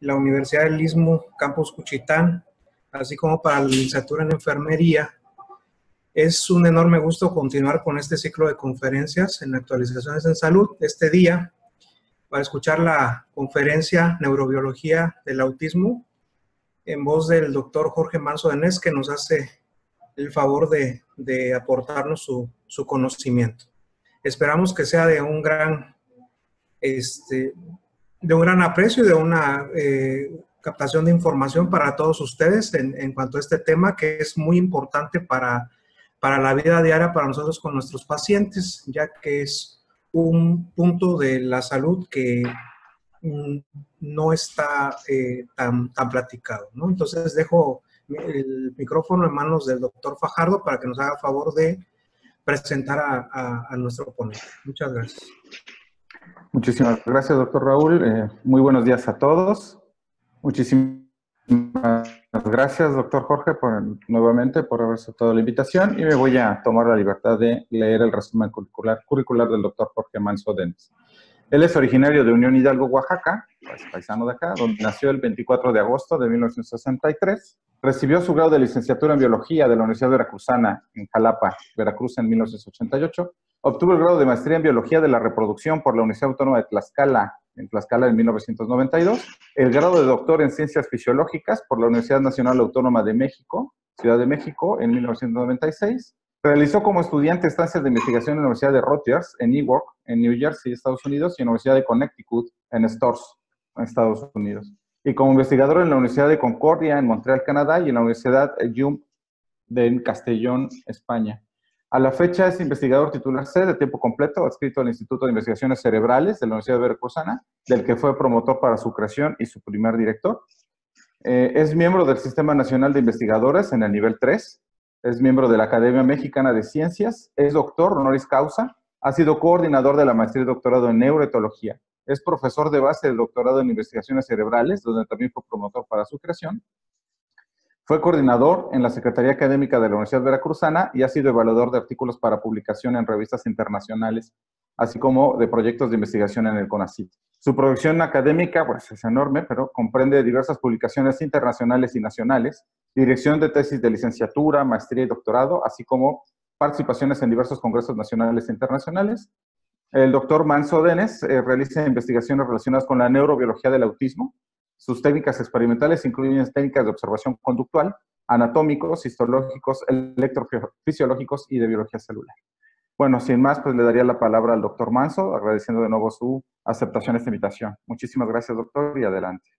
la Universidad del Istmo, Campus Cuchitán, así como para la licenciatura en enfermería. Es un enorme gusto continuar con este ciclo de conferencias en actualizaciones en salud este día para escuchar la conferencia Neurobiología del Autismo en voz del doctor Jorge Manso Denés, que nos hace el favor de, aportarnos su, su, conocimiento. Esperamos que sea de un gran, este, de un gran aprecio y de una eh, captación de información para todos ustedes en, cuanto a este tema que es muy importante para, para la vida diaria para nosotros con nuestros pacientes, ya que es un punto de la salud que mm, no está eh, tan, tan platicado. ¿no? Entonces dejo el micrófono en manos del doctor Fajardo para que nos haga favor de presentar a nuestro ponente. Muchas gracias. Muchísimas gracias, doctor Raúl. Eh, muy buenos días a todos. Muchísimas gracias, doctor Jorge, por, nuevamente por haber aceptado la invitación y me voy a tomar la libertad de leer el resumen curricular, del doctor Jorge Manso Denis. Él es originario de Unión Hidalgo, Oaxaca, paisano de acá, donde nació el 24 de agosto de 1963. Recibió su grado de licenciatura en Biología de la Universidad Veracruzana en Jalapa, Veracruz, en 1988. Obtuvo el grado de Maestría en Biología de la Reproducción por la Universidad Autónoma de Tlaxcala, en Tlaxcala en 1992. El grado de Doctor en Ciencias Fisiológicas por la Universidad Nacional Autónoma de México, Ciudad de México, en 1996. Realizó como estudiante estancias de investigación en la Universidad de Rutgers, en Newark, en New Jersey, Estados Unidos, y en la Universidad de Connecticut, en Stores, en Estados Unidos. Y como investigador en la Universidad de Concordia, en Montreal, Canadá, y en la Universidad Yum de Castellón, España. A la fecha es investigador titular C de tiempo completo, adscrito al Instituto de Investigaciones Cerebrales de la Universidad de Veracruzana, del que fue promotor para su creación y su primer director. Eh, es miembro del Sistema Nacional de Investigadores en el nivel 3, es miembro de la Academia Mexicana de Ciencias, es doctor honoris causa, ha sido coordinador de la maestría y doctorado en neuroetología, es profesor de base del doctorado en investigaciones cerebrales, donde también fue promotor para su creación. Fue coordinador en la Secretaría Académica de la Universidad Veracruzana y ha sido evaluador de artículos para publicación en revistas internacionales, así como de proyectos de investigación en el CONACYT. Su producción académica pues, es enorme, pero comprende diversas publicaciones internacionales y nacionales, dirección de tesis de licenciatura, maestría y doctorado, así como participaciones en diversos congresos nacionales e internacionales. El doctor Manso Denes eh, realiza investigaciones relacionadas con la neurobiología del autismo. Sus técnicas experimentales incluyen técnicas de observación conductual, anatómicos, histológicos, electrofisiológicos y de biología celular. Bueno, sin más, pues le daría la palabra al doctor Manso, agradeciendo de nuevo su aceptación a esta invitación. Muchísimas gracias, doctor, y adelante.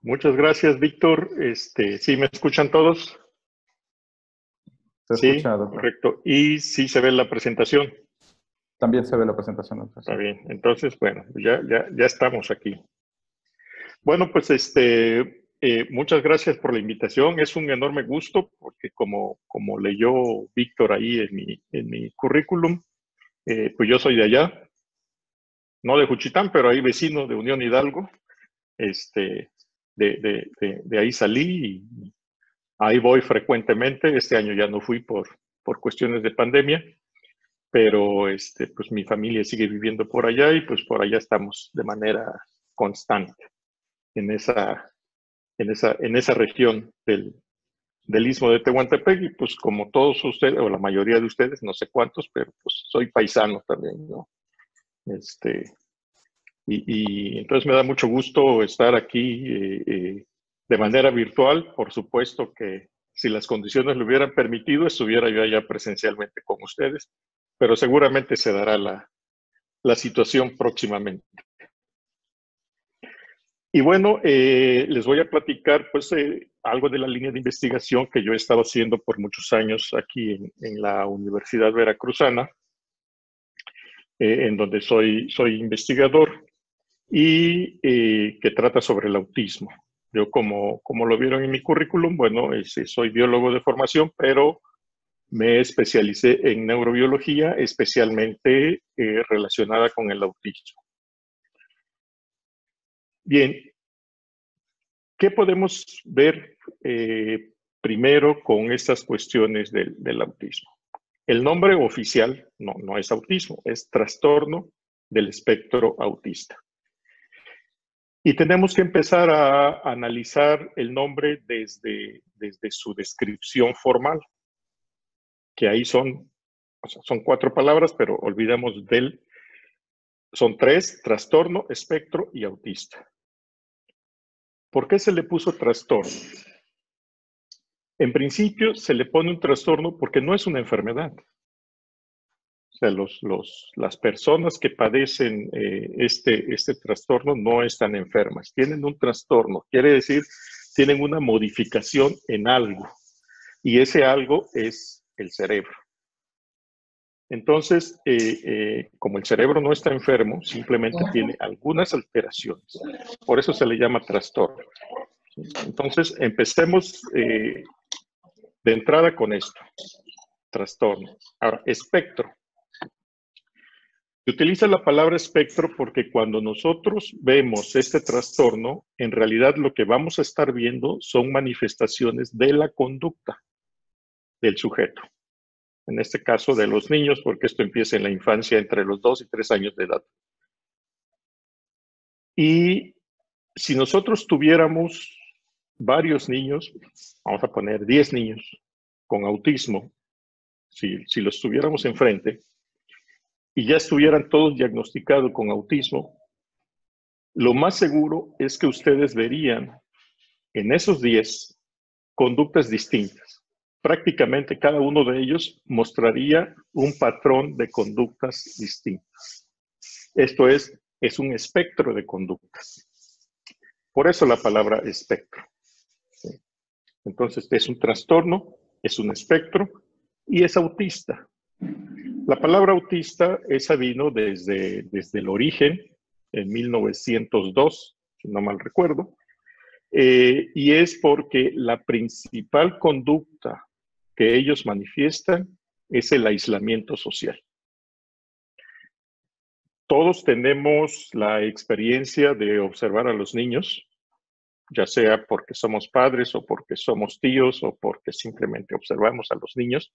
Muchas gracias, Víctor. Este, ¿Sí me escuchan todos? Se sí, escucha, doctor. correcto. ¿Y sí se ve la presentación? También se ve la presentación. Está bien. Entonces, bueno, ya, ya, ya estamos aquí. Bueno, pues este, eh, muchas gracias por la invitación. Es un enorme gusto porque como, como leyó Víctor ahí en mi, en mi currículum, eh, pues yo soy de allá, no de Juchitán, pero ahí vecino de Unión Hidalgo. Este, de, de, de, de, ahí salí y ahí voy frecuentemente. Este año ya no fui por, por cuestiones de pandemia, pero este, pues mi familia sigue viviendo por allá y pues por allá estamos de manera constante en esa, en esa, en esa región del, del istmo de Tehuantepec y pues como todos ustedes, o la mayoría de ustedes, no sé cuántos, pero pues soy paisano también, ¿no? Este, y, y entonces me da mucho gusto estar aquí eh, eh, de manera virtual, por supuesto que si las condiciones lo hubieran permitido, estuviera yo allá presencialmente con ustedes, pero seguramente se dará la, la situación próximamente. Y bueno, eh, les voy a platicar pues eh, algo de la línea de investigación que yo he estado haciendo por muchos años aquí en, la Universidad Veracruzana, eh, en donde soy, soy investigador y que trata sobre el autismo. Yo como, como lo vieron en mi currículum, bueno, es, soy biólogo de formación, pero me especialicé en neurobiología, especialmente eh, relacionada con el autismo. Bien, ¿qué podemos ver eh, primero con estas cuestiones del, del, autismo? El nombre oficial no, no es autismo, es trastorno del espectro autista. Y tenemos que empezar a analizar el nombre desde, desde su descripción formal, que ahí son, son cuatro palabras, pero olvidamos del, son tres, trastorno, espectro y autista. ¿Por qué se le puso trastorno? En principio se le pone un trastorno porque no es una enfermedad. O sea, los, las personas que padecen eh, este, este trastorno no están enfermas, tienen un trastorno, quiere decir, tienen una modificación en algo, y ese algo es el cerebro. Entonces, eh, eh, como el cerebro no está enfermo, simplemente tiene algunas alteraciones. Por eso se le llama trastorno. Entonces, empecemos de entrada con esto. Trastorno. Ahora, espectro. Se utiliza la palabra espectro porque cuando nosotros vemos este trastorno, en realidad lo que vamos a estar viendo son manifestaciones de la conducta del sujeto. En este caso de los niños, porque esto empieza en la infancia entre los dos y tres años de edad. Y si nosotros tuviéramos varios niños, vamos a poner 10 niños con autismo, si, si los tuviéramos enfrente, y ya estuvieran todos diagnosticados con autismo, lo más seguro es que ustedes verían en esos 10 conductas distintas. Prácticamente cada uno de ellos mostraría un patrón de conductas distintas. Esto es, es un espectro de conductas. Por eso la palabra espectro. Entonces, es un trastorno, es un espectro y es autista. La palabra autista, esa vino desde, desde el origen, en 1902, si no mal recuerdo, eh, y es porque la principal conducta que ellos manifiestan es el aislamiento social. Todos tenemos la experiencia de observar a los niños, ya sea porque somos padres o porque somos tíos o porque simplemente observamos a los niños,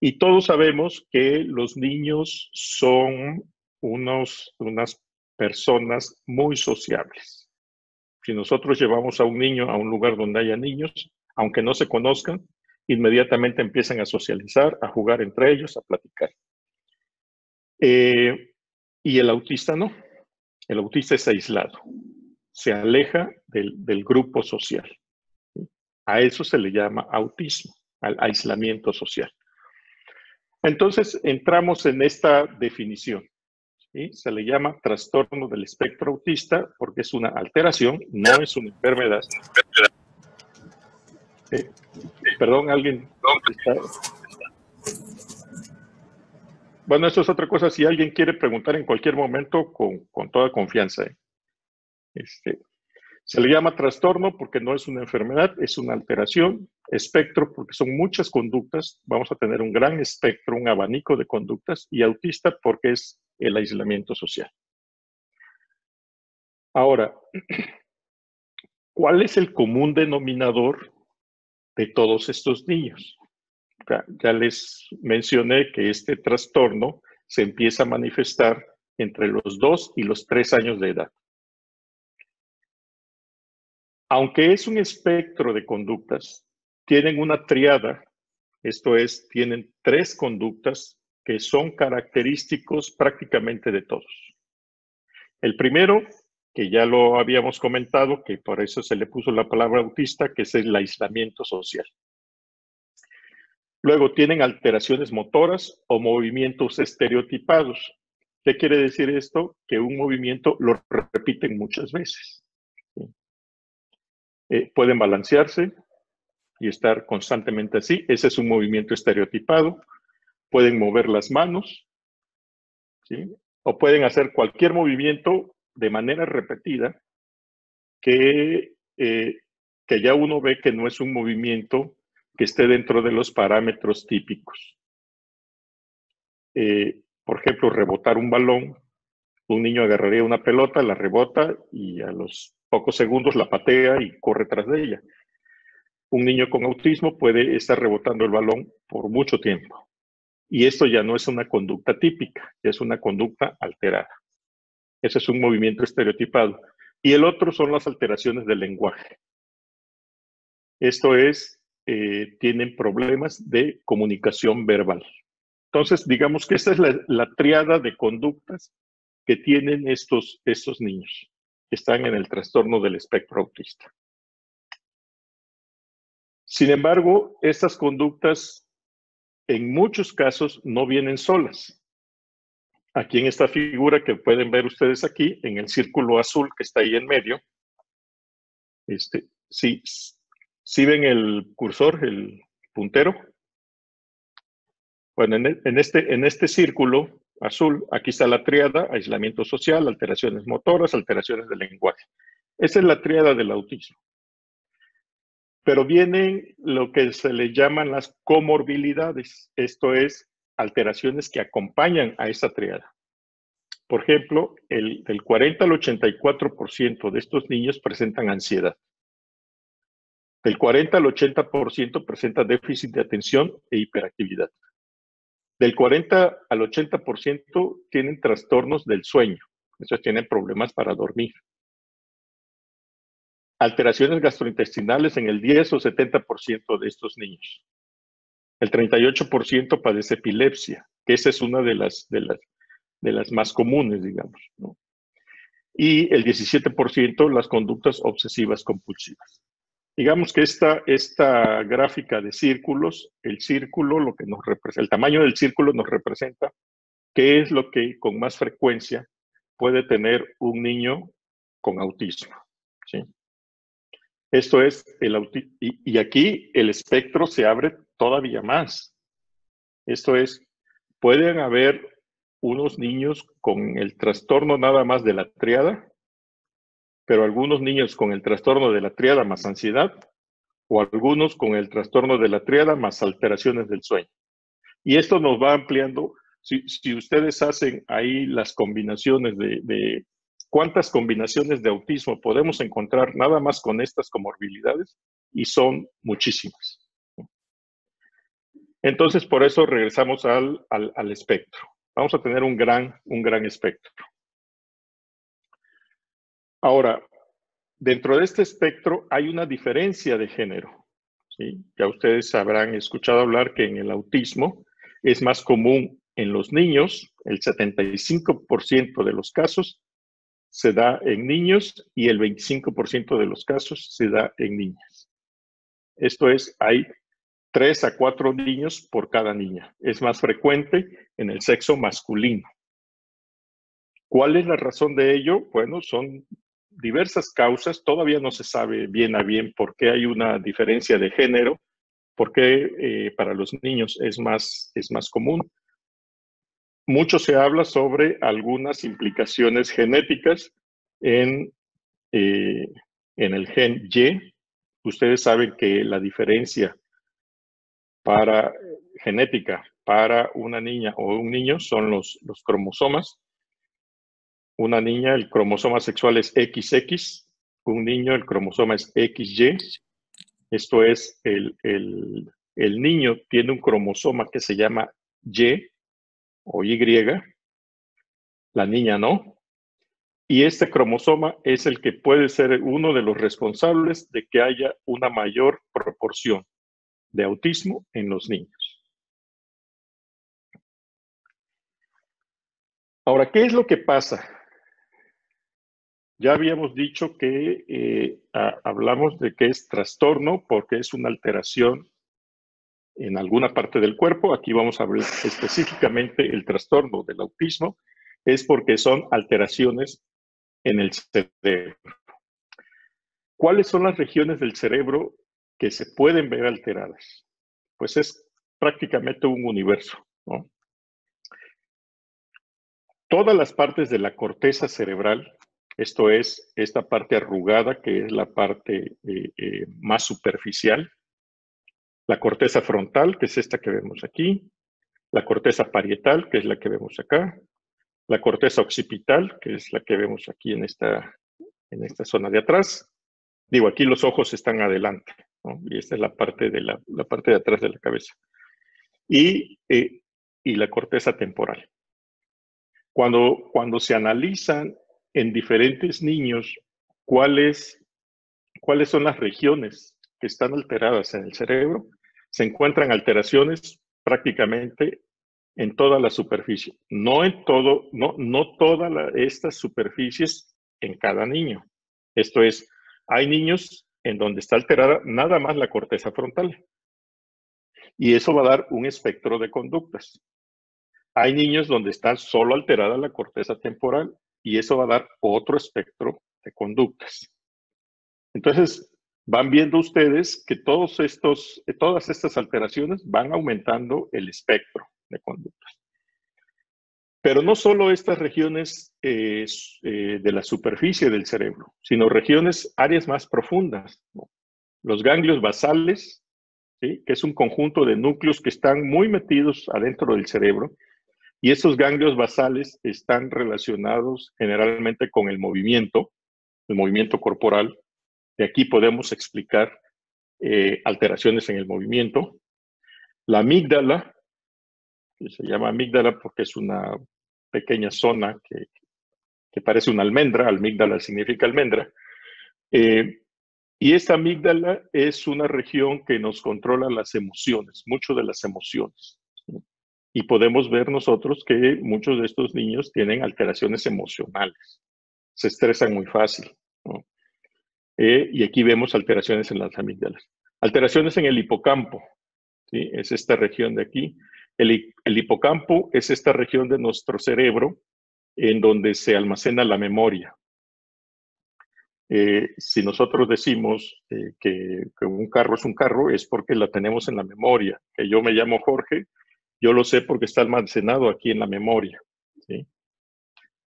y todos sabemos que los niños son unos, unas personas muy sociables. Si nosotros llevamos a un niño a un lugar donde haya niños, aunque no se conozcan, inmediatamente empiezan a socializar, a jugar entre ellos, a platicar. Eh, y el autista no. El autista es aislado, se aleja del, grupo social. A eso se le llama autismo, al aislamiento social. Entonces, entramos en esta definición. Se le llama trastorno del espectro autista porque es una alteración, no es una enfermedad. Perdón, alguien. Bueno, eso es otra cosa. Si alguien quiere preguntar en cualquier momento, con, toda confianza. ¿eh? Este, se le llama trastorno porque no es una enfermedad, es una alteración. Espectro porque son muchas conductas. Vamos a tener un gran espectro, un abanico de conductas. Y autista porque es el aislamiento social. Ahora, ¿cuál es el común denominador de todos estos niños? Ya les mencioné que este trastorno se empieza a manifestar entre los dos y los tres años de edad. Aunque es un espectro de conductas, tienen una triada, esto es, tienen tres conductas que son característicos prácticamente de todos. El primero, que ya lo habíamos comentado, que por eso se le puso la palabra autista, que es el aislamiento social. Luego tienen alteraciones motoras o movimientos estereotipados. ¿Qué quiere decir esto? Que un movimiento lo repiten muchas veces. Eh, pueden balancearse y estar constantemente así. Ese es un movimiento estereotipado. Pueden mover las manos, o pueden hacer cualquier movimiento de manera repetida que, eh, que ya uno ve que no es un movimiento que esté dentro de los parámetros típicos. Eh, por ejemplo, rebotar un balón. Un niño agarraría una pelota, la rebota y a los pocos segundos la patea y corre tras de ella. Un niño con autismo puede estar rebotando el balón por mucho tiempo. Y esto ya no es una conducta típica, es una conducta alterada. Ese es un movimiento estereotipado. Y el otro son las alteraciones del lenguaje. Esto es, eh, tienen problemas de comunicación verbal. Entonces, digamos que esta es la, triada de conductas que tienen estos, estos niños que están en el trastorno del espectro autista. Sin embargo, estas conductas en muchos casos no vienen solas. Aquí en esta figura que pueden ver ustedes aquí, en el círculo azul que está ahí en medio, este, sí, ¿sí ven el cursor, el puntero? Bueno, en, en, este, en este círculo azul, aquí está la triada, aislamiento social, alteraciones motoras, alteraciones del lenguaje. Esa es la triada del autismo. Pero vienen lo que se le llaman las comorbilidades, esto es, alteraciones que acompañan a esa triada. Por ejemplo, el, del 40 al 84% de estos niños presentan ansiedad. Del 40 al 80% presenta déficit de atención e hiperactividad. Del 40 al 80% tienen trastornos del sueño, esos tienen problemas para dormir alteraciones gastrointestinales en el 10 o 70% de estos niños. El 38% padece epilepsia, que esa es una de las, de las, de las más comunes, digamos. Y el 17% las conductas obsesivas compulsivas. Digamos que esta, esta gráfica de círculos, el círculo, lo que nos representa, el tamaño del círculo nos representa qué es lo que con más frecuencia puede tener un niño con autismo. ¿sí? Esto es el autismo. Y, aquí el espectro se abre todavía más. Esto es, pueden haber unos niños con el trastorno nada más de la triada, pero algunos niños con el trastorno de la triada más ansiedad, o algunos con el trastorno de la triada más alteraciones del sueño. Y esto nos va ampliando. Si, ustedes hacen ahí las combinaciones de, ¿Cuántas combinaciones de autismo podemos encontrar nada más con estas comorbilidades? Y son muchísimas. Entonces, por eso regresamos al, al, espectro. Vamos a tener un gran, un gran espectro. Ahora, dentro de este espectro hay una diferencia de género. ¿sí? Ya ustedes habrán escuchado hablar que en el autismo es más común en los niños, el 75% de los casos, se da en niños y el 25% de los casos se da en niñas. Esto es, hay 3 a 4 niños por cada niña. Es más frecuente en el sexo masculino. ¿Cuál es la razón de ello? Bueno, son diversas causas. Todavía no se sabe bien a bien por qué hay una diferencia de género, por qué eh, para los niños es más, es más común mucho se habla sobre algunas implicaciones genéticas en, eh, en el gen Y. Ustedes saben que la diferencia para genética para una niña o un niño son los, los cromosomas. Una niña, el cromosoma sexual es XX, un niño, el cromosoma es XY. Esto es, el, el, el niño tiene un cromosoma que se llama Y, o Y, la niña no. Y este cromosoma es el que puede ser uno de los responsables de que haya una mayor proporción de autismo en los niños. Ahora, ¿qué es lo que pasa? Ya habíamos dicho que eh, hablamos de que es trastorno porque es una alteración en alguna parte del cuerpo, aquí vamos a ver específicamente el trastorno del autismo, es porque son alteraciones en el cerebro. ¿Cuáles son las regiones del cerebro que se pueden ver alteradas? Pues es prácticamente un universo. Todas las partes de la corteza cerebral, esto es esta parte arrugada que es la parte eh, eh, más superficial, la corteza frontal, que es esta que vemos aquí, la corteza parietal, que es la que vemos acá, la corteza occipital, que es la que vemos aquí en esta, en esta zona de atrás. Digo, aquí los ojos están adelante, y esta es la parte de, la, parte de atrás de la cabeza. Y, eh, y la corteza temporal. Cuando, cuando se analizan en diferentes niños cuáles, cuáles son las regiones que están alteradas en el cerebro. Se encuentran alteraciones prácticamente en toda la superficie, no en todo, no, no todas estas superficies en cada niño. Esto es, hay niños en donde está alterada nada más la corteza frontal. Y eso va a dar un espectro de conductas. Hay niños donde está solo alterada la corteza temporal y eso va a dar otro espectro de conductas. Entonces, van viendo ustedes que todos estos, todas estas alteraciones van aumentando el espectro de conductas. Pero no solo estas regiones eh, eh, de la superficie del cerebro, sino regiones, áreas más profundas. Los ganglios basales, que es un conjunto de núcleos que están muy metidos adentro del cerebro, y esos ganglios basales están relacionados generalmente con el movimiento, el movimiento corporal. De aquí podemos explicar eh, alteraciones en el movimiento. La amígdala, se llama amígdala porque es una pequeña zona que, parece una almendra, amígdala significa almendra. Eh, y esta amígdala es una región que nos controla las emociones, mucho de las emociones. Y podemos ver nosotros que muchos de estos niños tienen alteraciones emocionales, se estresan muy fácil. Eh, y aquí vemos alteraciones en las amígdalas. Alteraciones en el hipocampo, ¿sí? es esta región de aquí. El, hipocampo es esta región de nuestro cerebro en donde se almacena la memoria. Eh, si nosotros decimos eh, que, un carro es un carro, es porque la tenemos en la memoria. Que yo me llamo Jorge, yo lo sé porque está almacenado aquí en la memoria.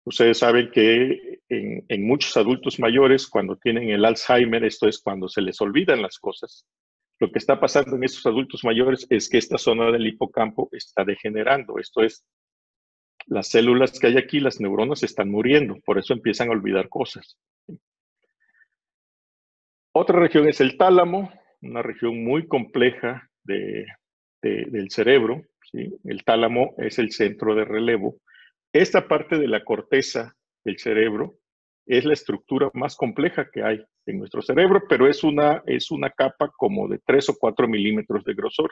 Ustedes saben que en, en, muchos adultos mayores, cuando tienen el Alzheimer, esto es cuando se les olvidan las cosas, lo que está pasando en estos adultos mayores es que esta zona del hipocampo está degenerando. Esto es, las células que hay aquí, las neuronas, están muriendo. Por eso empiezan a olvidar cosas. Otra región es el tálamo, una región muy compleja del cerebro. El tálamo es el centro de relevo. Esta parte de la corteza del cerebro es la estructura más compleja que hay en nuestro cerebro, pero es una, es una capa como de 3 o 4 milímetros de grosor.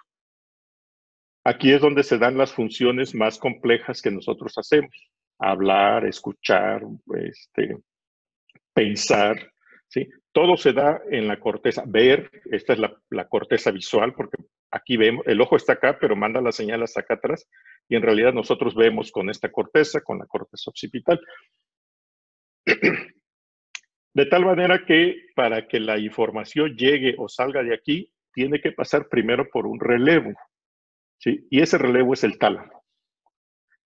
Aquí es donde se dan las funciones más complejas que nosotros hacemos. Hablar, escuchar, este, pensar, ¿sí? Todo se da en la corteza. Ver, esta es la, la, corteza visual, porque aquí vemos, el ojo está acá, pero manda la señal hasta acá atrás, y en realidad nosotros vemos con esta corteza, con la corteza occipital. De tal manera que para que la información llegue o salga de aquí, tiene que pasar primero por un relevo. Y ese relevo es el tálamo.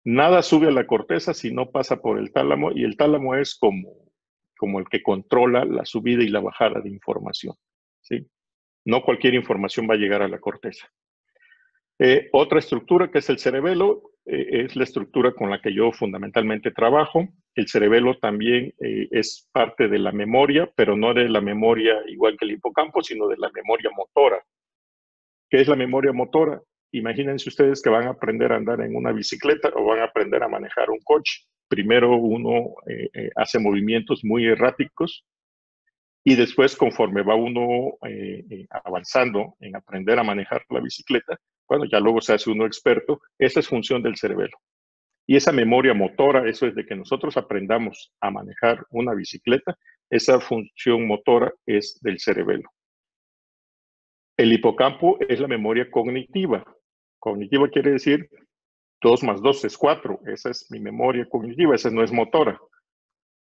Nada sube a la corteza si no pasa por el tálamo y el tálamo es como, como el que controla la subida y la bajada de información. ¿sí? No cualquier información va a llegar a la corteza. Eh, otra estructura que es el cerebelo, eh, es la estructura con la que yo fundamentalmente trabajo. El cerebelo también eh, es parte de la memoria, pero no de la memoria igual que el hipocampo, sino de la memoria motora. ¿Qué es la memoria motora? Imagínense ustedes que van a aprender a andar en una bicicleta o van a aprender a manejar un coche. Primero uno hace movimientos muy erráticos y después conforme va uno avanzando en aprender a manejar la bicicleta, bueno, ya luego se hace uno experto, esa es función del cerebelo. Y esa memoria motora, eso es de que nosotros aprendamos a manejar una bicicleta, esa función motora es del cerebelo. El hipocampo es la memoria cognitiva. Cognitiva quiere decir 2 más 2 es 4. Esa es mi memoria cognitiva, esa no es motora.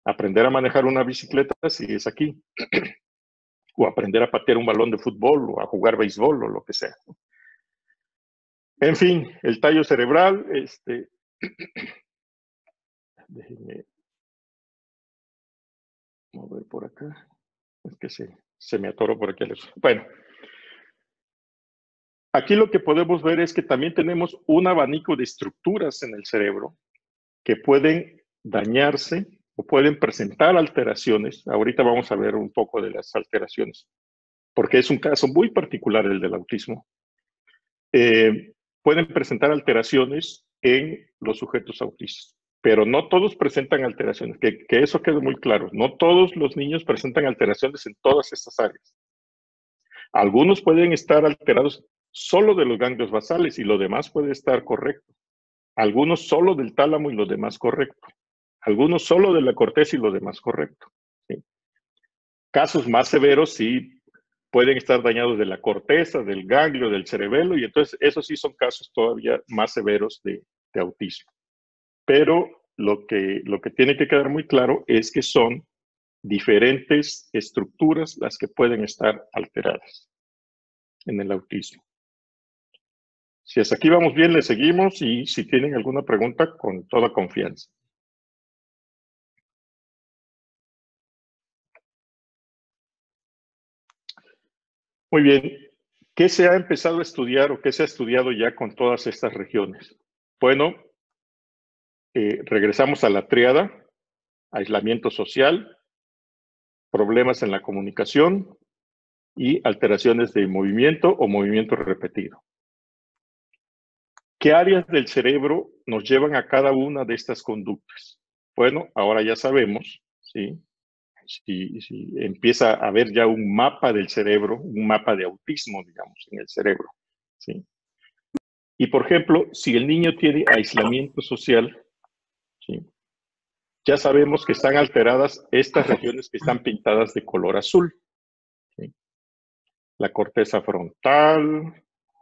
Aprender a manejar una bicicleta sí es aquí. o aprender a patear un balón de fútbol o a jugar béisbol o lo que sea. En fin, el tallo cerebral, este, déjenme mover por acá. Es que se, se me atoró por aquí. Bueno, aquí lo que podemos ver es que también tenemos un abanico de estructuras en el cerebro que pueden dañarse o pueden presentar alteraciones. Ahorita vamos a ver un poco de las alteraciones, porque es un caso muy particular el del autismo. Eh, pueden presentar alteraciones en los sujetos autistas. pero no todos presentan alteraciones, que, eso quede muy claro. No todos los niños presentan alteraciones en todas estas áreas. Algunos pueden estar alterados solo de los ganglios basales y lo demás puede estar correcto. Algunos solo del tálamo y lo demás correcto. Algunos solo de la corteza y lo demás correcto. Casos más severos sí pueden estar dañados de la corteza, del ganglio, del cerebelo, y entonces esos sí son casos todavía más severos de, autismo. Pero lo que, lo que tiene que quedar muy claro es que son diferentes estructuras las que pueden estar alteradas en el autismo. Si hasta aquí vamos bien, le seguimos y si tienen alguna pregunta, con toda confianza. Muy bien. ¿Qué se ha empezado a estudiar o qué se ha estudiado ya con todas estas regiones? Bueno, eh, regresamos a la triada, aislamiento social, problemas en la comunicación y alteraciones de movimiento o movimiento repetido. ¿Qué áreas del cerebro nos llevan a cada una de estas conductas? Bueno, ahora ya sabemos, ¿sí? Si, empieza a haber ya un mapa del cerebro, un mapa de autismo, digamos, en el cerebro. ¿sí? Y por ejemplo, si el niño tiene aislamiento social, ¿sí? ya sabemos que están alteradas estas regiones que están pintadas de color azul. La corteza frontal,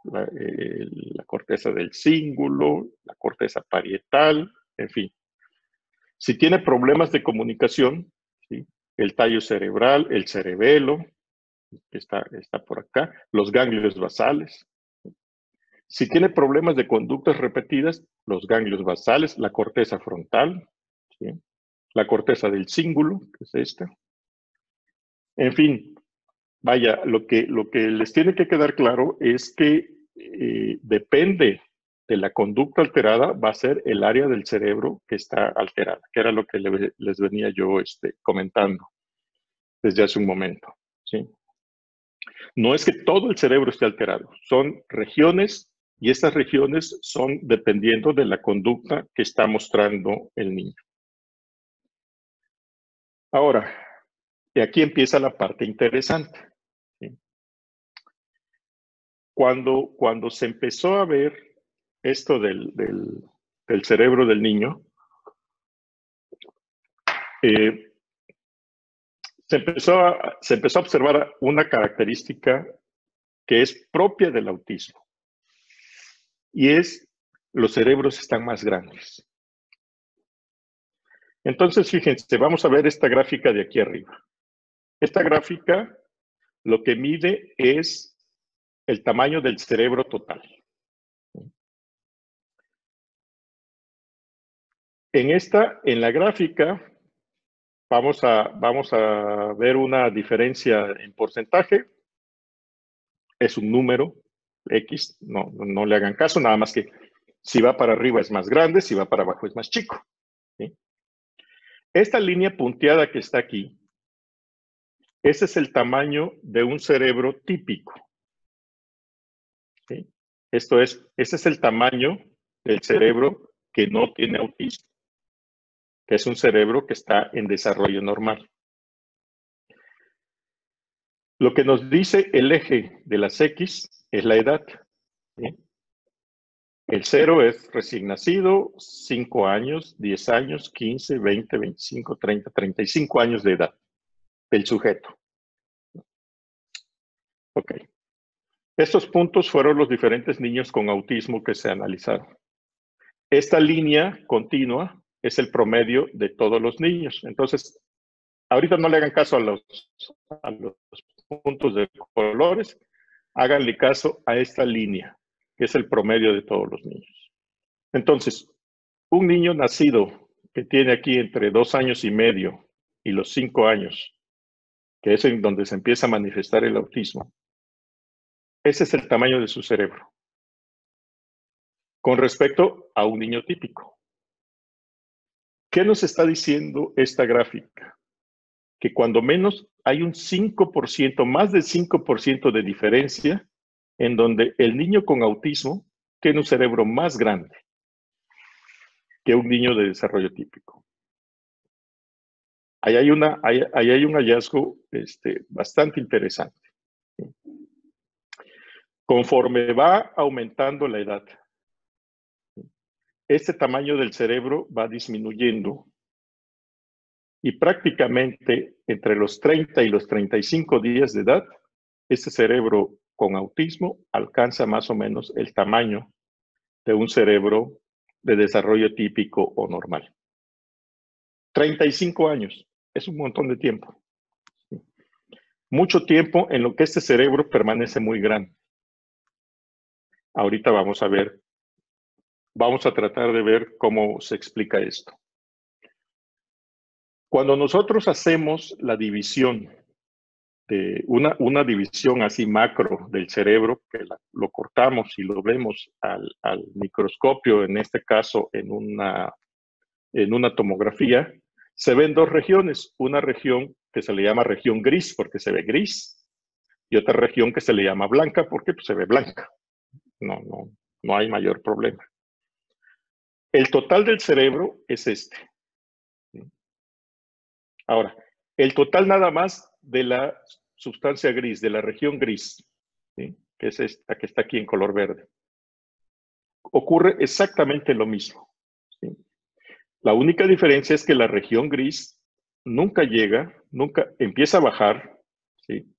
eh, la, corteza del cíngulo, la corteza parietal, en fin. Si tiene problemas de comunicación, el tallo cerebral, el cerebelo, que está, está por acá, los ganglios basales. Si tiene problemas de conductas repetidas, los ganglios basales, la corteza frontal, la corteza del cíngulo, que es esta. En fin, vaya, lo que, lo que les tiene que quedar claro es que eh, depende de la conducta alterada, va a ser el área del cerebro que está alterada, que era lo que les venía yo este, comentando desde hace un momento. ¿sí? No es que todo el cerebro esté alterado, son regiones y estas regiones son dependiendo de la conducta que está mostrando el niño. Ahora, aquí empieza la parte interesante. Cuando, cuando se empezó a ver esto del, cerebro del niño, eh, se, empezó a, se empezó a observar una característica que es propia del autismo. Y es los cerebros están más grandes. Entonces, fíjense, vamos a ver esta gráfica de aquí arriba. Esta gráfica lo que mide es el tamaño del cerebro total. En esta, en la gráfica, vamos a, ver una diferencia en porcentaje. Es un número X, no le hagan caso, nada más que si va para arriba es más grande, si va para abajo es más chico. Esta línea punteada que está aquí, ese es el tamaño de un cerebro típico. Esto es, ese es el tamaño del cerebro que no tiene autismo, que es un cerebro que está en desarrollo normal. Lo que nos dice el eje de las X es la edad. El cero es recién nacido, 5 años, 10 años, 15, 20, 25, 30, 35 años de edad del sujeto. Ok. Estos puntos fueron los diferentes niños con autismo que se analizaron. Esta línea continua es el promedio de todos los niños. Entonces, ahorita no le hagan caso a los, puntos de colores, háganle caso a esta línea que es el promedio de todos los niños. Entonces, un niño nacido que tiene aquí entre dos años y medio y los cinco años, que es en donde se empieza a manifestar el autismo, ese es el tamaño de su cerebro. Con respecto a un niño típico. ¿Qué nos está diciendo esta gráfica? Que cuando menos hay un 5%, más del 5% de diferencia en donde el niño con autismo tiene un cerebro más grande que un niño de desarrollo típico. Ahí hay, una, ahí, hay un hallazgo este, bastante interesante. Conforme va aumentando la edad, este tamaño del cerebro va disminuyendo y prácticamente entre los 30 y los 35 días de edad, este cerebro con autismo alcanza más o menos el tamaño de un cerebro de desarrollo típico o normal. 35 años, es un montón de tiempo. Mucho tiempo en lo que este cerebro permanece muy grande. Ahorita vamos a ver, vamos a tratar de ver cómo se explica esto. Cuando nosotros hacemos la división una, división así macro del cerebro, que lo cortamos y lo vemos al, al, microscopio, en este caso en una, en una tomografía, se ven dos regiones, una región que se le llama región gris porque se ve gris y otra región que se le llama blanca porque pues, se ve blanca. No, no, no hay mayor problema. El total del cerebro es este. Ahora, el total nada más de la sustancia gris, de la región gris, que es esta que está aquí en color verde, ocurre exactamente lo mismo. La única diferencia es que la región gris nunca llega, nunca empieza a bajar, ¿sí?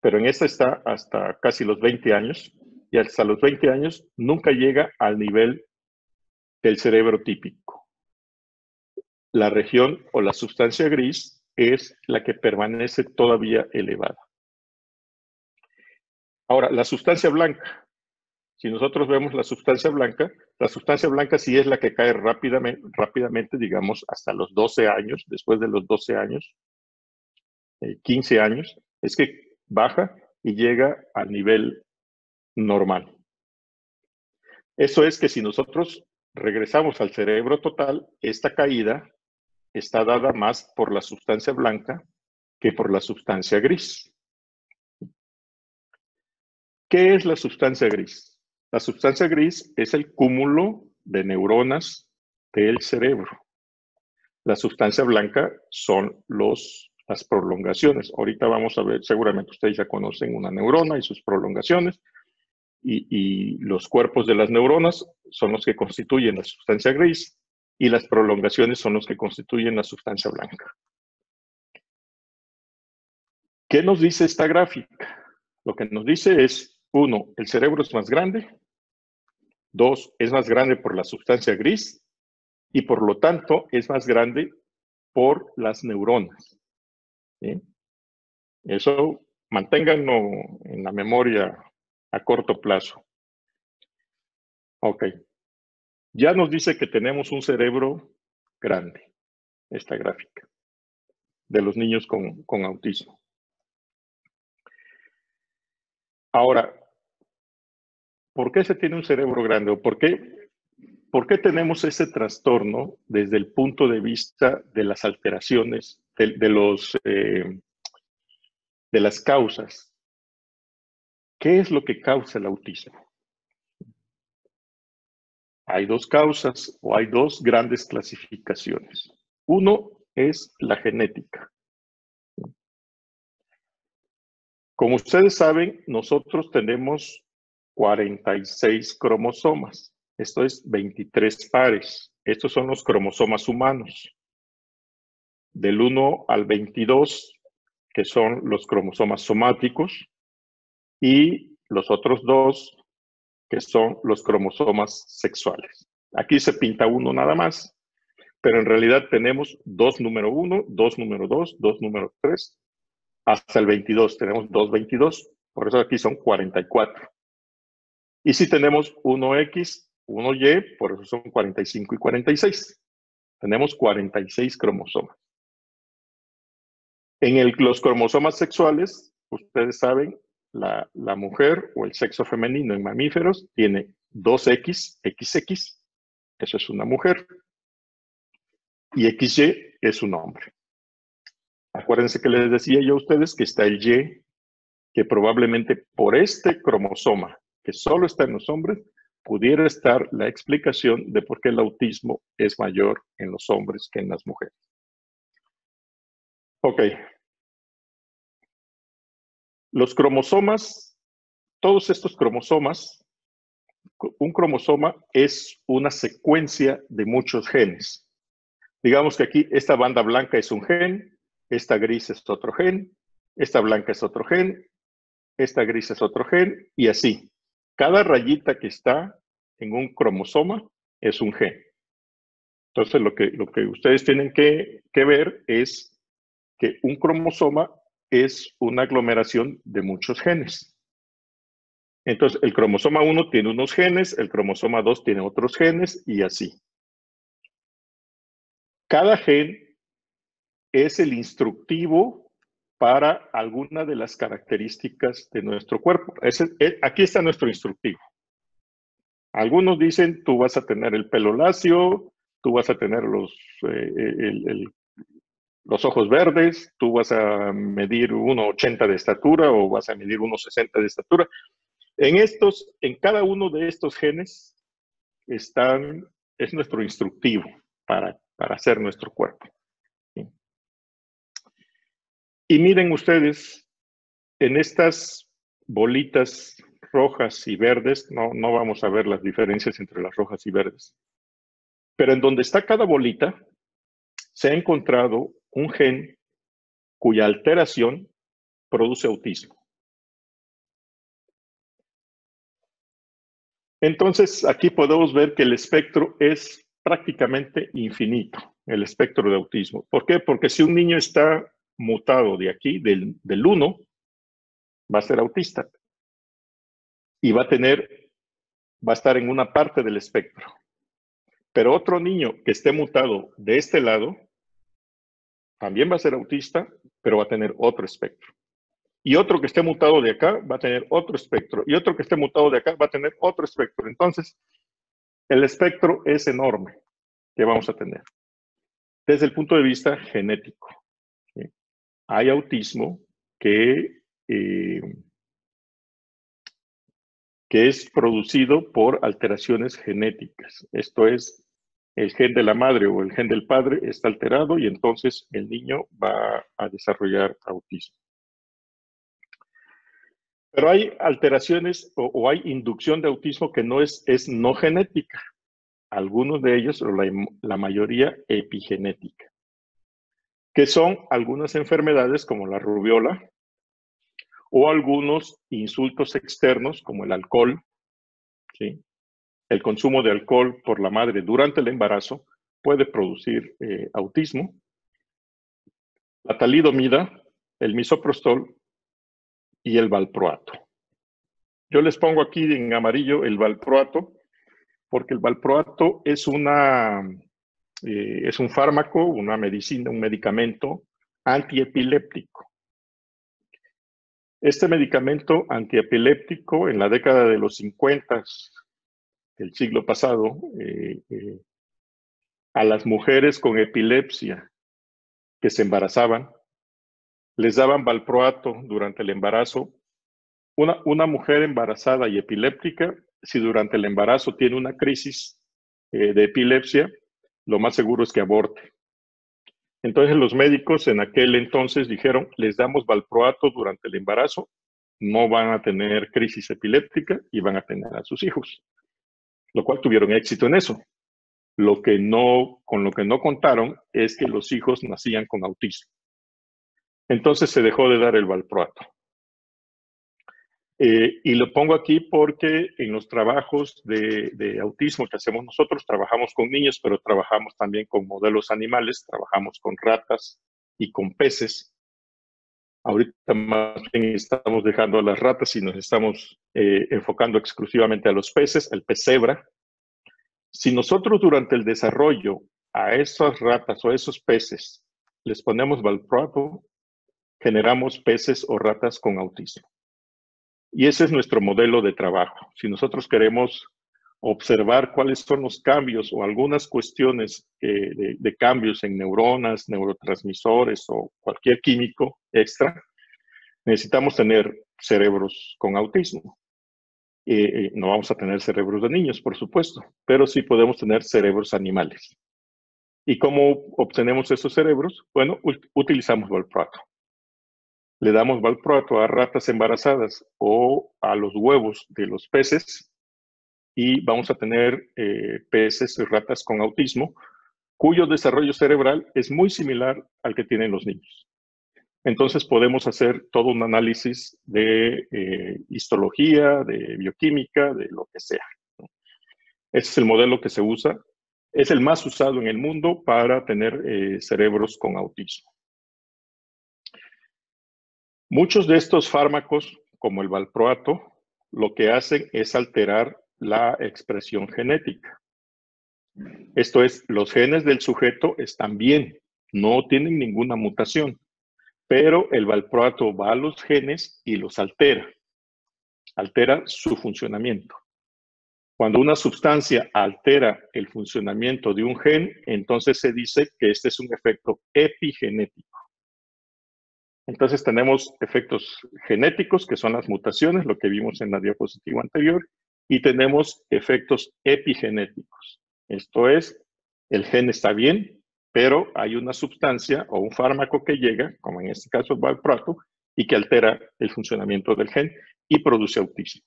pero en esta está hasta casi los 20 años, y hasta los 20 años nunca llega al nivel del cerebro típico la región o la sustancia gris es la que permanece todavía elevada. Ahora, la sustancia blanca. Si nosotros vemos la sustancia blanca, la sustancia blanca sí es la que cae rápidamente, rápidamente digamos, hasta los 12 años, después de los 12 años, 15 eh, años, es que baja y llega al nivel normal. Eso es que si nosotros regresamos al cerebro total, esta caída está dada más por la sustancia blanca que por la sustancia gris. ¿Qué es la sustancia gris? La sustancia gris es el cúmulo de neuronas del cerebro. La sustancia blanca son los, las prolongaciones. Ahorita vamos a ver, seguramente ustedes ya conocen una neurona y sus prolongaciones. Y, los cuerpos de las neuronas son los que constituyen la sustancia gris y las prolongaciones son los que constituyen la sustancia blanca. ¿Qué nos dice esta gráfica? Lo que nos dice es, uno, el cerebro es más grande, dos, es más grande por la sustancia gris y por lo tanto es más grande por las neuronas. Eso manténganlo en la memoria a corto plazo. Ok. Ya nos dice que tenemos un cerebro grande, esta gráfica, de los niños con, autismo. Ahora, ¿por qué se tiene un cerebro grande? ¿O por qué, por qué tenemos ese trastorno desde el punto de vista de las alteraciones, de, los, eh, de las causas? ¿Qué es lo que causa el autismo? Hay dos causas o hay dos grandes clasificaciones. Uno es la genética. Como ustedes saben, nosotros tenemos 46 cromosomas. Esto es 23 pares. Estos son los cromosomas humanos. Del 1 al 22, que son los cromosomas somáticos, y los otros dos que son los cromosomas sexuales. Aquí se pinta uno nada más, pero en realidad tenemos dos número uno, dos número dos, dos número tres, hasta el 22 tenemos dos 22, por eso aquí son 44. Y si tenemos 1X, 1Y, por eso son 45 y 46. Tenemos 46 cromosomas. En el, los cromosomas sexuales, ustedes saben, la, mujer o el sexo femenino en mamíferos tiene 2X, XX, eso es una mujer, y XY es un hombre. Acuérdense que les decía yo a ustedes que está el Y, que probablemente por este cromosoma, que solo está en los hombres, pudiera estar la explicación de por qué el autismo es mayor en los hombres que en las mujeres. Ok. Los cromosomas, todos estos cromosomas, un cromosoma es una secuencia de muchos genes. Digamos que aquí esta banda blanca es un gen, esta gris es otro gen, esta blanca es otro gen, esta gris es otro gen y así. Cada rayita que está en un cromosoma es un gen. Entonces, lo que, lo que ustedes tienen que, ver es que un cromosoma es una aglomeración de muchos genes. Entonces, el cromosoma 1 tiene unos genes, el cromosoma 2 tiene otros genes y así. Cada gen es el instructivo para alguna de las características de nuestro cuerpo. Eh, aquí está nuestro instructivo. Algunos dicen, tú vas a tener el pelo lacio, tú vas a tener los, eh, los ojos verdes, tú vas a medir 1,80 de estatura o vas a medir 1,60 de estatura. En estos, en cada uno de estos genes están, es nuestro instructivo para, para hacer nuestro cuerpo. Y miren ustedes, en estas bolitas rojas y verdes, no, no vamos a ver las diferencias entre las rojas y verdes, pero en donde está cada bolita, se ha encontrado un gen cuya alteración produce autismo. Entonces, aquí podemos ver que el espectro es prácticamente infinito, el espectro de autismo. ¿Por qué? Porque si un niño está mutado de aquí, del, del 1, va a ser autista. Y va a tener, va a estar en una parte del espectro. Pero otro niño que esté mutado de este lado, también va a ser autista, pero va a tener otro espectro. Y otro que esté mutado de acá va a tener otro espectro. Y otro que esté mutado de acá va a tener otro espectro. Entonces, el espectro es enorme que vamos a tener desde el punto de vista genético hay autismo que, eh, que es producido por alteraciones genéticas. Esto es, el gen de la madre o el gen del padre está alterado y entonces el niño va a desarrollar autismo. Pero hay alteraciones o, hay inducción de autismo que no es, es no genética. Algunos de ellos, o la mayoría, epigenética que son algunas enfermedades como la rubiola o algunos insultos externos como el alcohol, ¿sí? El consumo de alcohol por la madre durante el embarazo puede producir eh, autismo, la talidomida, el misoprostol y el valproato. Yo les pongo aquí en amarillo el valproato porque el valproato es una eh, es un fármaco, una medicina, un medicamento antiepiléptico. Este medicamento antiepiléptico en la década de los 50 del siglo pasado, eh, eh, a las mujeres con epilepsia que se embarazaban, les daban valproato durante el embarazo. Una, mujer embarazada y epiléptica, si durante el embarazo tiene una crisis de epilepsia, lo más seguro es que aborte. Entonces los médicos en aquel entonces dijeron, les damos valproato durante el embarazo, no van a tener crisis epiléptica y van a tener a sus hijos. Lo cual tuvieron éxito en eso. Lo que no, con lo que no contaron es que los hijos nacían con autismo. Entonces se dejó de dar el valproato. Eh, y lo pongo aquí porque en los trabajos de, autismo que hacemos nosotros, trabajamos con niños, pero trabajamos también con modelos animales, trabajamos con ratas y con peces. Ahorita más bien estamos dejando a las ratas y nos estamos eh, enfocando exclusivamente a los peces, el pez cebra. Si nosotros durante el desarrollo a esas ratas o a esos peces les ponemos valproato, generamos peces o ratas con autismo. Y ese es nuestro modelo de trabajo. Si nosotros queremos observar cuáles son los cambios o algunas cuestiones de, cambios en neuronas, neurotransmisores o cualquier químico extra, necesitamos tener cerebros con autismo. Eh, eh, no vamos a tener cerebros de niños, por supuesto, pero sí podemos tener cerebros animales. ¿Y cómo obtenemos esos cerebros? Bueno, utilizamos valproato. Le damos valproato a ratas embarazadas o a los huevos de los peces y vamos a tener eh, peces y ratas con autismo cuyo desarrollo cerebral es muy similar al que tienen los niños. Entonces podemos hacer todo un análisis de eh, histología, de bioquímica, de lo que sea. Ese es el modelo que se usa. Es el más usado en el mundo para tener eh, cerebros con autismo. Muchos de estos fármacos, como el valproato, lo que hacen es alterar la expresión genética. Esto es, los genes del sujeto están bien, no tienen ninguna mutación pero el valproato va a los genes y los altera, altera su funcionamiento. Cuando una sustancia altera el funcionamiento de un gen, entonces se dice que este es un efecto epigenético. Entonces tenemos efectos genéticos, que son las mutaciones, lo que vimos en la diapositiva anterior, y tenemos efectos epigenéticos. Esto es, el gen está bien, pero hay una sustancia o un fármaco que llega, como en este caso el valproato, y que altera el funcionamiento del gen y produce autismo.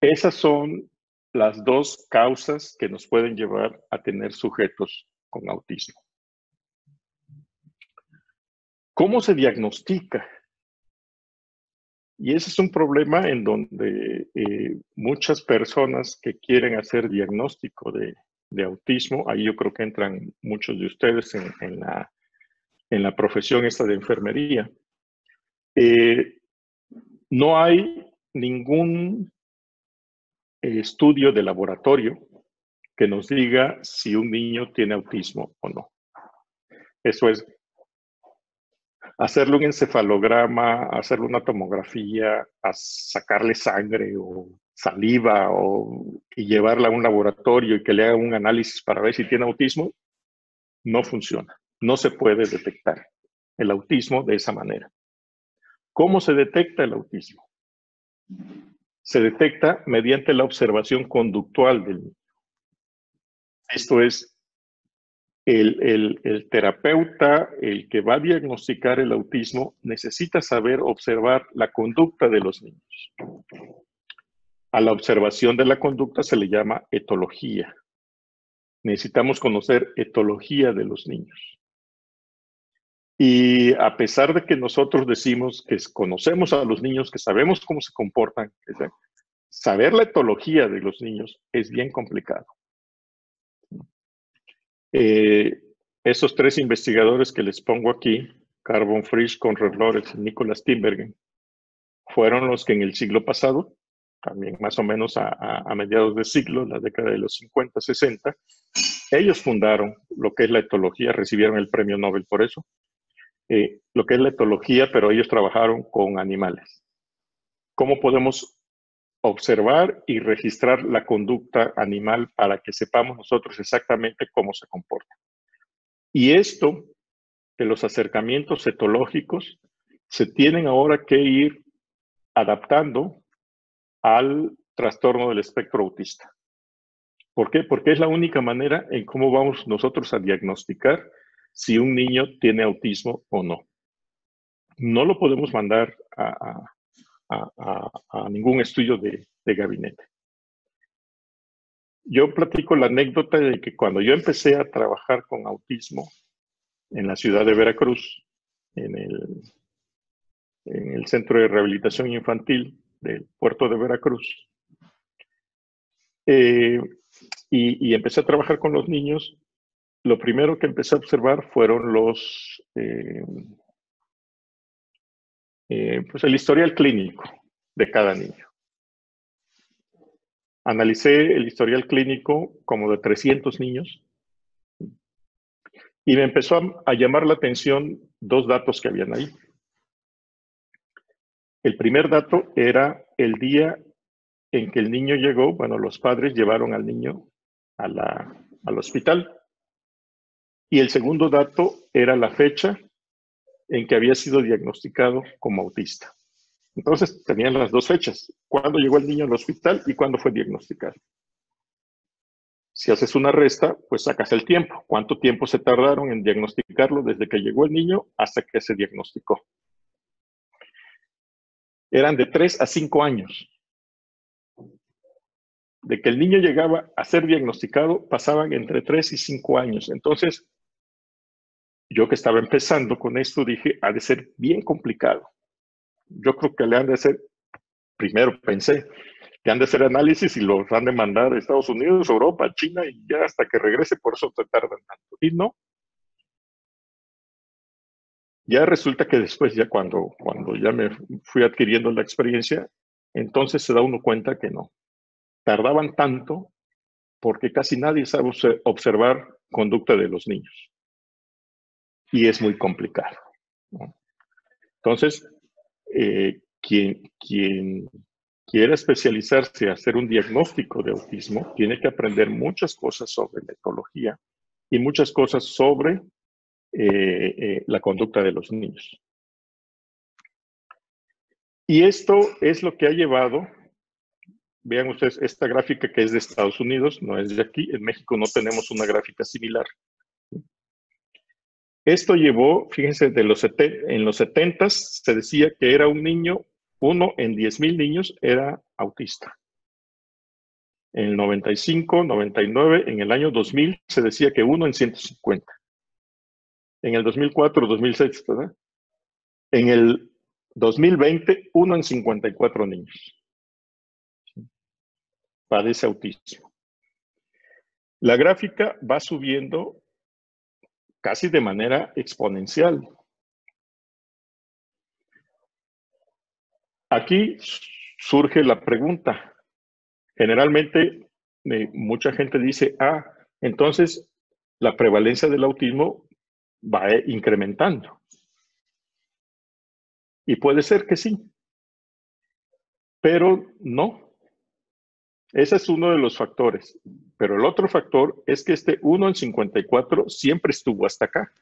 Esas son las dos causas que nos pueden llevar a tener sujetos con autismo. ¿Cómo se diagnostica? Y ese es un problema en donde eh, muchas personas que quieren hacer diagnóstico de, de autismo, ahí yo creo que entran muchos de ustedes en, la, en la, profesión esta de enfermería. Eh, no hay ningún estudio de laboratorio que nos diga si un niño tiene autismo o no. Eso es hacerle un encefalograma, hacerle una tomografía, a sacarle sangre o saliva o, y llevarla a un laboratorio y que le haga un análisis para ver si tiene autismo, no funciona. No se puede detectar el autismo de esa manera. ¿Cómo se detecta el autismo? Se detecta mediante la observación conductual del niño. Esto es, el, terapeuta, el que va a diagnosticar el autismo, necesita saber observar la conducta de los niños. A la observación de la conducta se le llama etología. Necesitamos conocer etología de los niños. Y a pesar de que nosotros decimos que conocemos a los niños, que sabemos cómo se comportan, saber la etología de los niños es bien complicado. Eh, esos tres investigadores que les pongo aquí, Carbon Frisch, Conrad Lorenz y Nicolas Timbergen, fueron los que en el siglo pasado también más o menos a, mediados de siglo, la década de los 50, 60, ellos fundaron lo que es la etología, recibieron el premio Nobel por eso, eh, lo que es la etología, pero ellos trabajaron con animales. ¿Cómo podemos observar y registrar la conducta animal para que sepamos nosotros exactamente cómo se comporta? Y esto, de los acercamientos etológicos, se tienen ahora que ir adaptando al trastorno del espectro autista. ¿Por qué? Porque es la única manera en cómo vamos nosotros a diagnosticar si un niño tiene autismo o no. No lo podemos mandar a, ningún estudio de, gabinete. Yo platico la anécdota de que cuando yo empecé a trabajar con autismo en la ciudad de Veracruz, en el, en el Centro de Rehabilitación Infantil, del puerto de Veracruz. Eh, y, empecé a trabajar con los niños. Lo primero que empecé a observar fueron los, eh, eh, pues el historial clínico de cada niño. Analicé el historial clínico como de 300 niños y me empezó a llamar la atención dos datos que habían ahí. El primer dato era el día en que el niño llegó, bueno, los padres llevaron al niño al hospital. Y el segundo dato era la fecha en que había sido diagnosticado como autista. Entonces tenían las dos fechas, cuándo llegó el niño al hospital y cuándo fue diagnosticado. Si haces una resta, pues sacas el tiempo. ¿Cuánto tiempo se tardaron en diagnosticarlo desde que llegó el niño hasta que se diagnosticó? Eran de 3 a 5 años. De que el niño llegaba a ser diagnosticado, pasaban entre 3 y 5 años. Entonces, yo que estaba empezando con esto, dije, ha de ser bien complicado. Yo creo que le han de hacer, primero pensé, que han de hacer análisis y los han de mandar a Estados Unidos, Europa, China y ya hasta que regrese, por eso te tardan tanto. Y no. Ya resulta que después, ya cuando, cuando ya me fui adquiriendo la experiencia, entonces se da uno cuenta que no. Tardaban tanto porque casi nadie sabe observar conducta de los niños y es muy complicado. Entonces, eh, quien, quien quiera especializarse a hacer un diagnóstico de autismo, tiene que aprender muchas cosas sobre la etología y muchas cosas sobre eh, eh, la conducta de los niños. Y esto es lo que ha llevado, vean ustedes esta gráfica que es de Estados Unidos, no es de aquí, en México no tenemos una gráfica similar. Esto llevó, fíjense, de los en los 70 se decía que era un niño, uno en 10 mil niños era autista. En el 95, 99, en el año 2000 se decía que uno en 150. En el 2004, 2006, ¿verdad? En el 2020, uno en 54 niños. Padece autismo. La gráfica va subiendo casi de manera exponencial. Aquí surge la pregunta. Generalmente eh, mucha gente dice, ah, entonces la prevalencia del autismo va incrementando. Y puede ser que sí, pero no. Ese es uno de los factores. Pero el otro factor es que este 1 en 54 siempre estuvo hasta acá,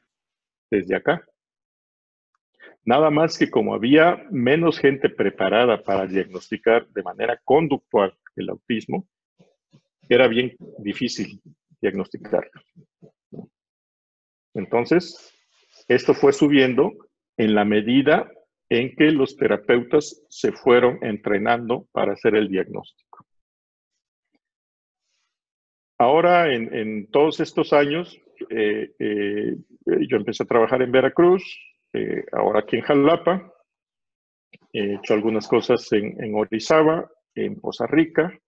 desde acá. Nada más que como había menos gente preparada para diagnosticar de manera conductual el autismo, era bien difícil diagnosticarlo. Entonces, esto fue subiendo en la medida en que los terapeutas se fueron entrenando para hacer el diagnóstico. Ahora, en, todos estos años, eh, eh, yo empecé a trabajar en Veracruz, eh, ahora aquí en Jalapa, he hecho algunas cosas en, en Orizaba, en Poza Rica,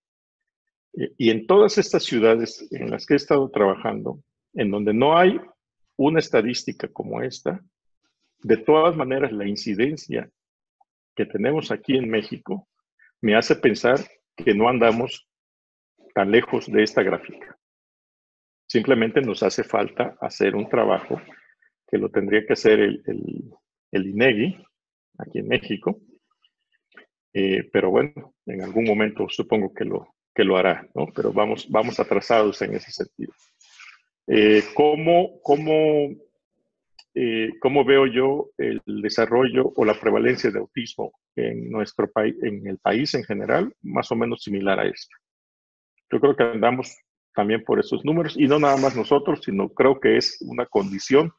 y en todas estas ciudades en las que he estado trabajando, en donde no hay una estadística como esta, de todas maneras la incidencia que tenemos aquí en México me hace pensar que no andamos tan lejos de esta gráfica. Simplemente nos hace falta hacer un trabajo que lo tendría que hacer el, el, INEGI aquí en México. Eh, pero bueno, en algún momento supongo que lo, que lo hará, ¿no? Pero vamos, vamos atrasados en ese sentido. Eh, ¿cómo, cómo, eh, ¿Cómo veo yo el desarrollo o la prevalencia de autismo en nuestro país, en el país en general? Más o menos similar a esto. Yo creo que andamos también por esos números y no nada más nosotros, sino creo que es una condición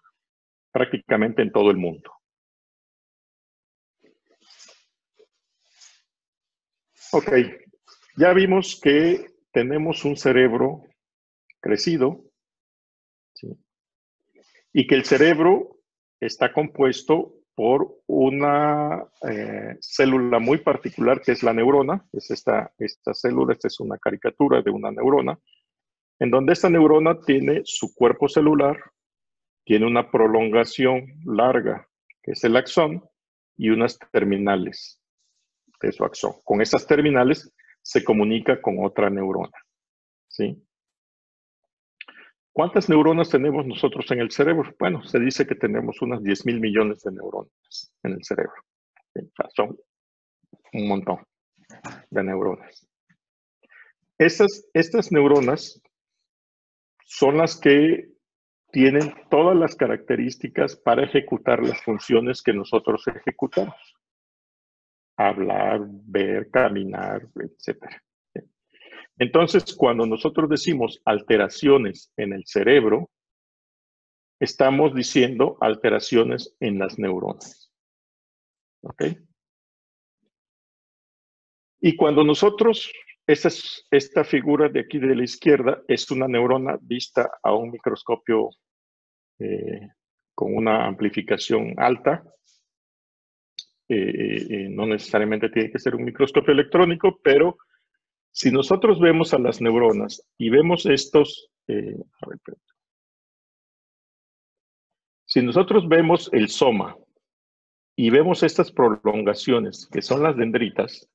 prácticamente en todo el mundo. Ok, ya vimos que tenemos un cerebro crecido y que el cerebro está compuesto por una eh, célula muy particular que es la neurona. Es esta, esta célula, esta es una caricatura de una neurona, en donde esta neurona tiene su cuerpo celular, tiene una prolongación larga, que es el axón, y unas terminales de su axón. Con esas terminales se comunica con otra neurona. ¿sí? ¿Cuántas neuronas tenemos nosotros en el cerebro? Bueno, se dice que tenemos unas 10 mil millones de neuronas en el cerebro. son un montón de neuronas. Estas, estas neuronas son las que tienen todas las características para ejecutar las funciones que nosotros ejecutamos. hablar, ver, caminar, etc. Entonces, cuando nosotros decimos alteraciones en el cerebro, estamos diciendo alteraciones en las neuronas. ¿Ok? Y cuando nosotros, esta, figura de aquí de la izquierda es una neurona vista a un microscopio eh, con una amplificación alta. Eh, eh, no necesariamente tiene que ser un microscopio electrónico, pero si nosotros vemos a las neuronas y vemos estos, si nosotros vemos el soma y vemos estas prolongaciones, que son las dendritas,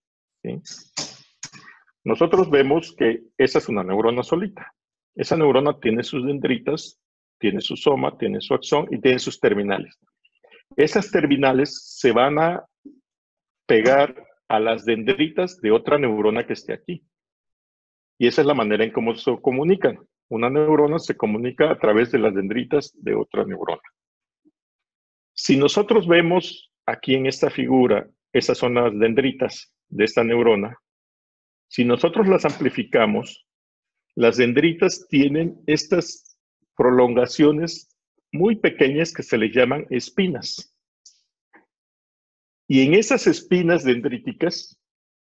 nosotros vemos que esa es una neurona solita. Esa neurona tiene sus dendritas, tiene su soma, tiene su axón y tiene sus terminales. Esas terminales se van a pegar a las dendritas de otra neurona que esté aquí. Y esa es la manera en cómo se comunican. Una neurona se comunica a través de las dendritas de otra neurona. Si nosotros vemos aquí en esta figura, esas son las dendritas de esta neurona, si nosotros las amplificamos, las dendritas tienen estas prolongaciones muy pequeñas que se les llaman espinas. Y en esas espinas dendríticas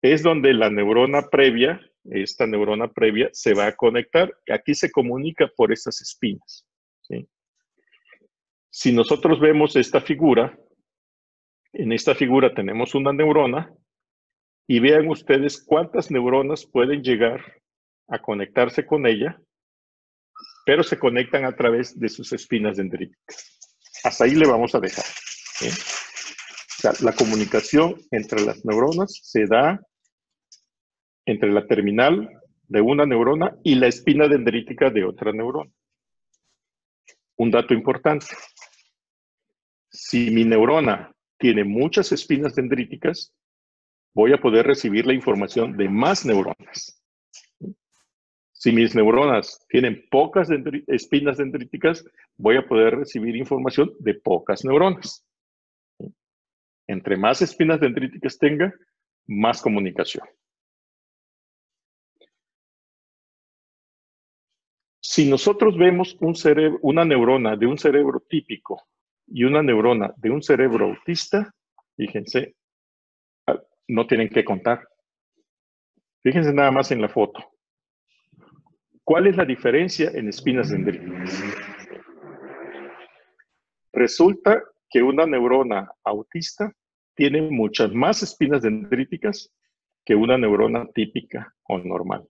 es donde la neurona previa, esta neurona previa, se va a conectar. Aquí se comunica por esas espinas. Si nosotros vemos esta figura, en esta figura tenemos una neurona y vean ustedes cuántas neuronas pueden llegar a conectarse con ella, pero se conectan a través de sus espinas dendríticas. Hasta ahí le vamos a dejar. La comunicación entre las neuronas se da entre la terminal de una neurona y la espina dendrítica de otra neurona. Un dato importante. Si mi neurona tiene muchas espinas dendríticas, voy a poder recibir la información de más neuronas. Si mis neuronas tienen pocas espinas dendríticas, voy a poder recibir información de pocas neuronas. Entre más espinas dendríticas tenga, más comunicación. Si nosotros vemos una neurona de un cerebro típico y una neurona de un cerebro autista, fíjense, ah, no tienen que contar. Fíjense nada más en la foto. ¿Cuál es la diferencia en espinas dendríticas? Resulta que una neurona autista tiene muchas más espinas dendríticas que una neurona típica o normal.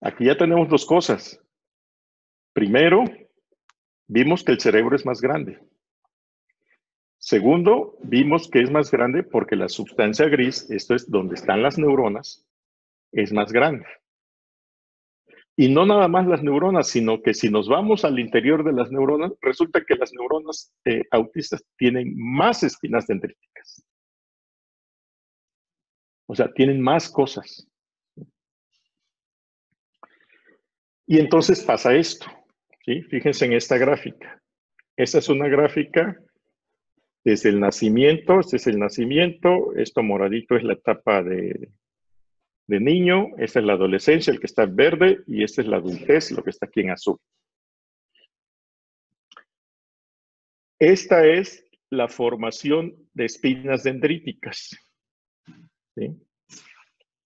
Aquí ya tenemos dos cosas. Primero, vimos que el cerebro es más grande. Segundo, vimos que es más grande porque la sustancia gris, esto es donde están las neuronas, es más grande. Y no nada más las neuronas, sino que si nos vamos al interior de las neuronas, resulta que las neuronas eh, autistas tienen más espinas dendríticas. O sea, tienen más cosas. Y entonces pasa esto. Fíjense en esta gráfica. Esta es una gráfica desde el nacimiento, este es el nacimiento, esto moradito es la etapa de, de niño, esta es la adolescencia, el que está en verde, y esta es la adultez, lo que está aquí en azul. Esta es la formación de espinas dendríticas.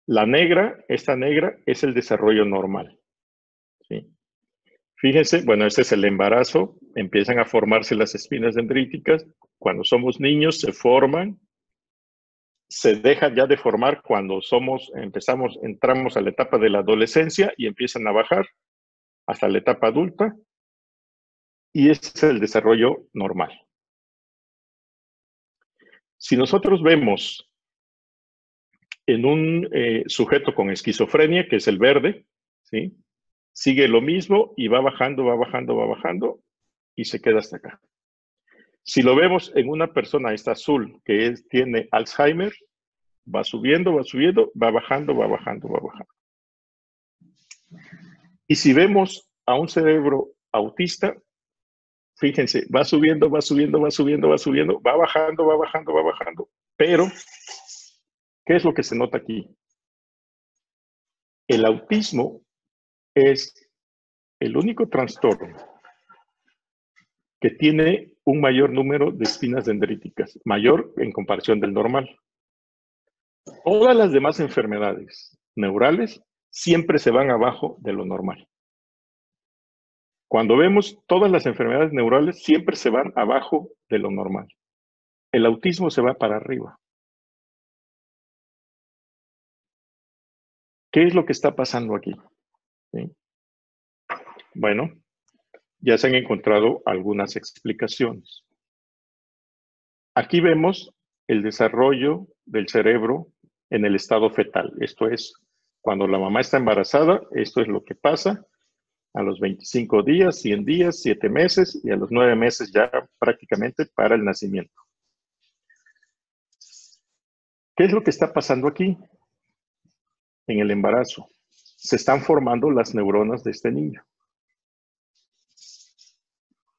La negra, esta negra, es el desarrollo normal. Fíjense, bueno, este es el embarazo, empiezan a formarse las espinas dendríticas, cuando somos niños se forman, se dejan ya de formar cuando somos, empezamos, entramos a la etapa de la adolescencia y empiezan a bajar hasta la etapa adulta, y ese es el desarrollo normal. Si nosotros vemos en un eh, sujeto con esquizofrenia, que es el verde, ¿sí? sigue lo mismo y va bajando, va bajando, va bajando y se queda hasta acá. Si lo vemos en una persona, esta azul, que tiene Alzheimer, va subiendo, va subiendo, va bajando, va bajando, va bajando. Y si vemos a un cerebro autista, fíjense, va subiendo, va subiendo, va subiendo, va subiendo, va bajando, va bajando, va bajando. Pero, ¿qué es lo que se nota aquí? El autismo es el único trastorno que tiene un mayor número de espinas dendríticas, mayor en comparación del normal. Todas las demás enfermedades neurales siempre se van abajo de lo normal. Cuando vemos todas las enfermedades neurales, siempre se van abajo de lo normal. El autismo se va para arriba. ¿Qué es lo que está pasando aquí? Bueno, ya se han encontrado algunas explicaciones. Aquí vemos el desarrollo del cerebro en el estado fetal. Esto es, cuando la mamá está embarazada, esto es lo que pasa a los 25 días, 100 días, 7 meses y a los 9 meses ya prácticamente para el nacimiento. ¿Qué es lo que está pasando aquí? En el embarazo. Se están formando las neuronas de este niño.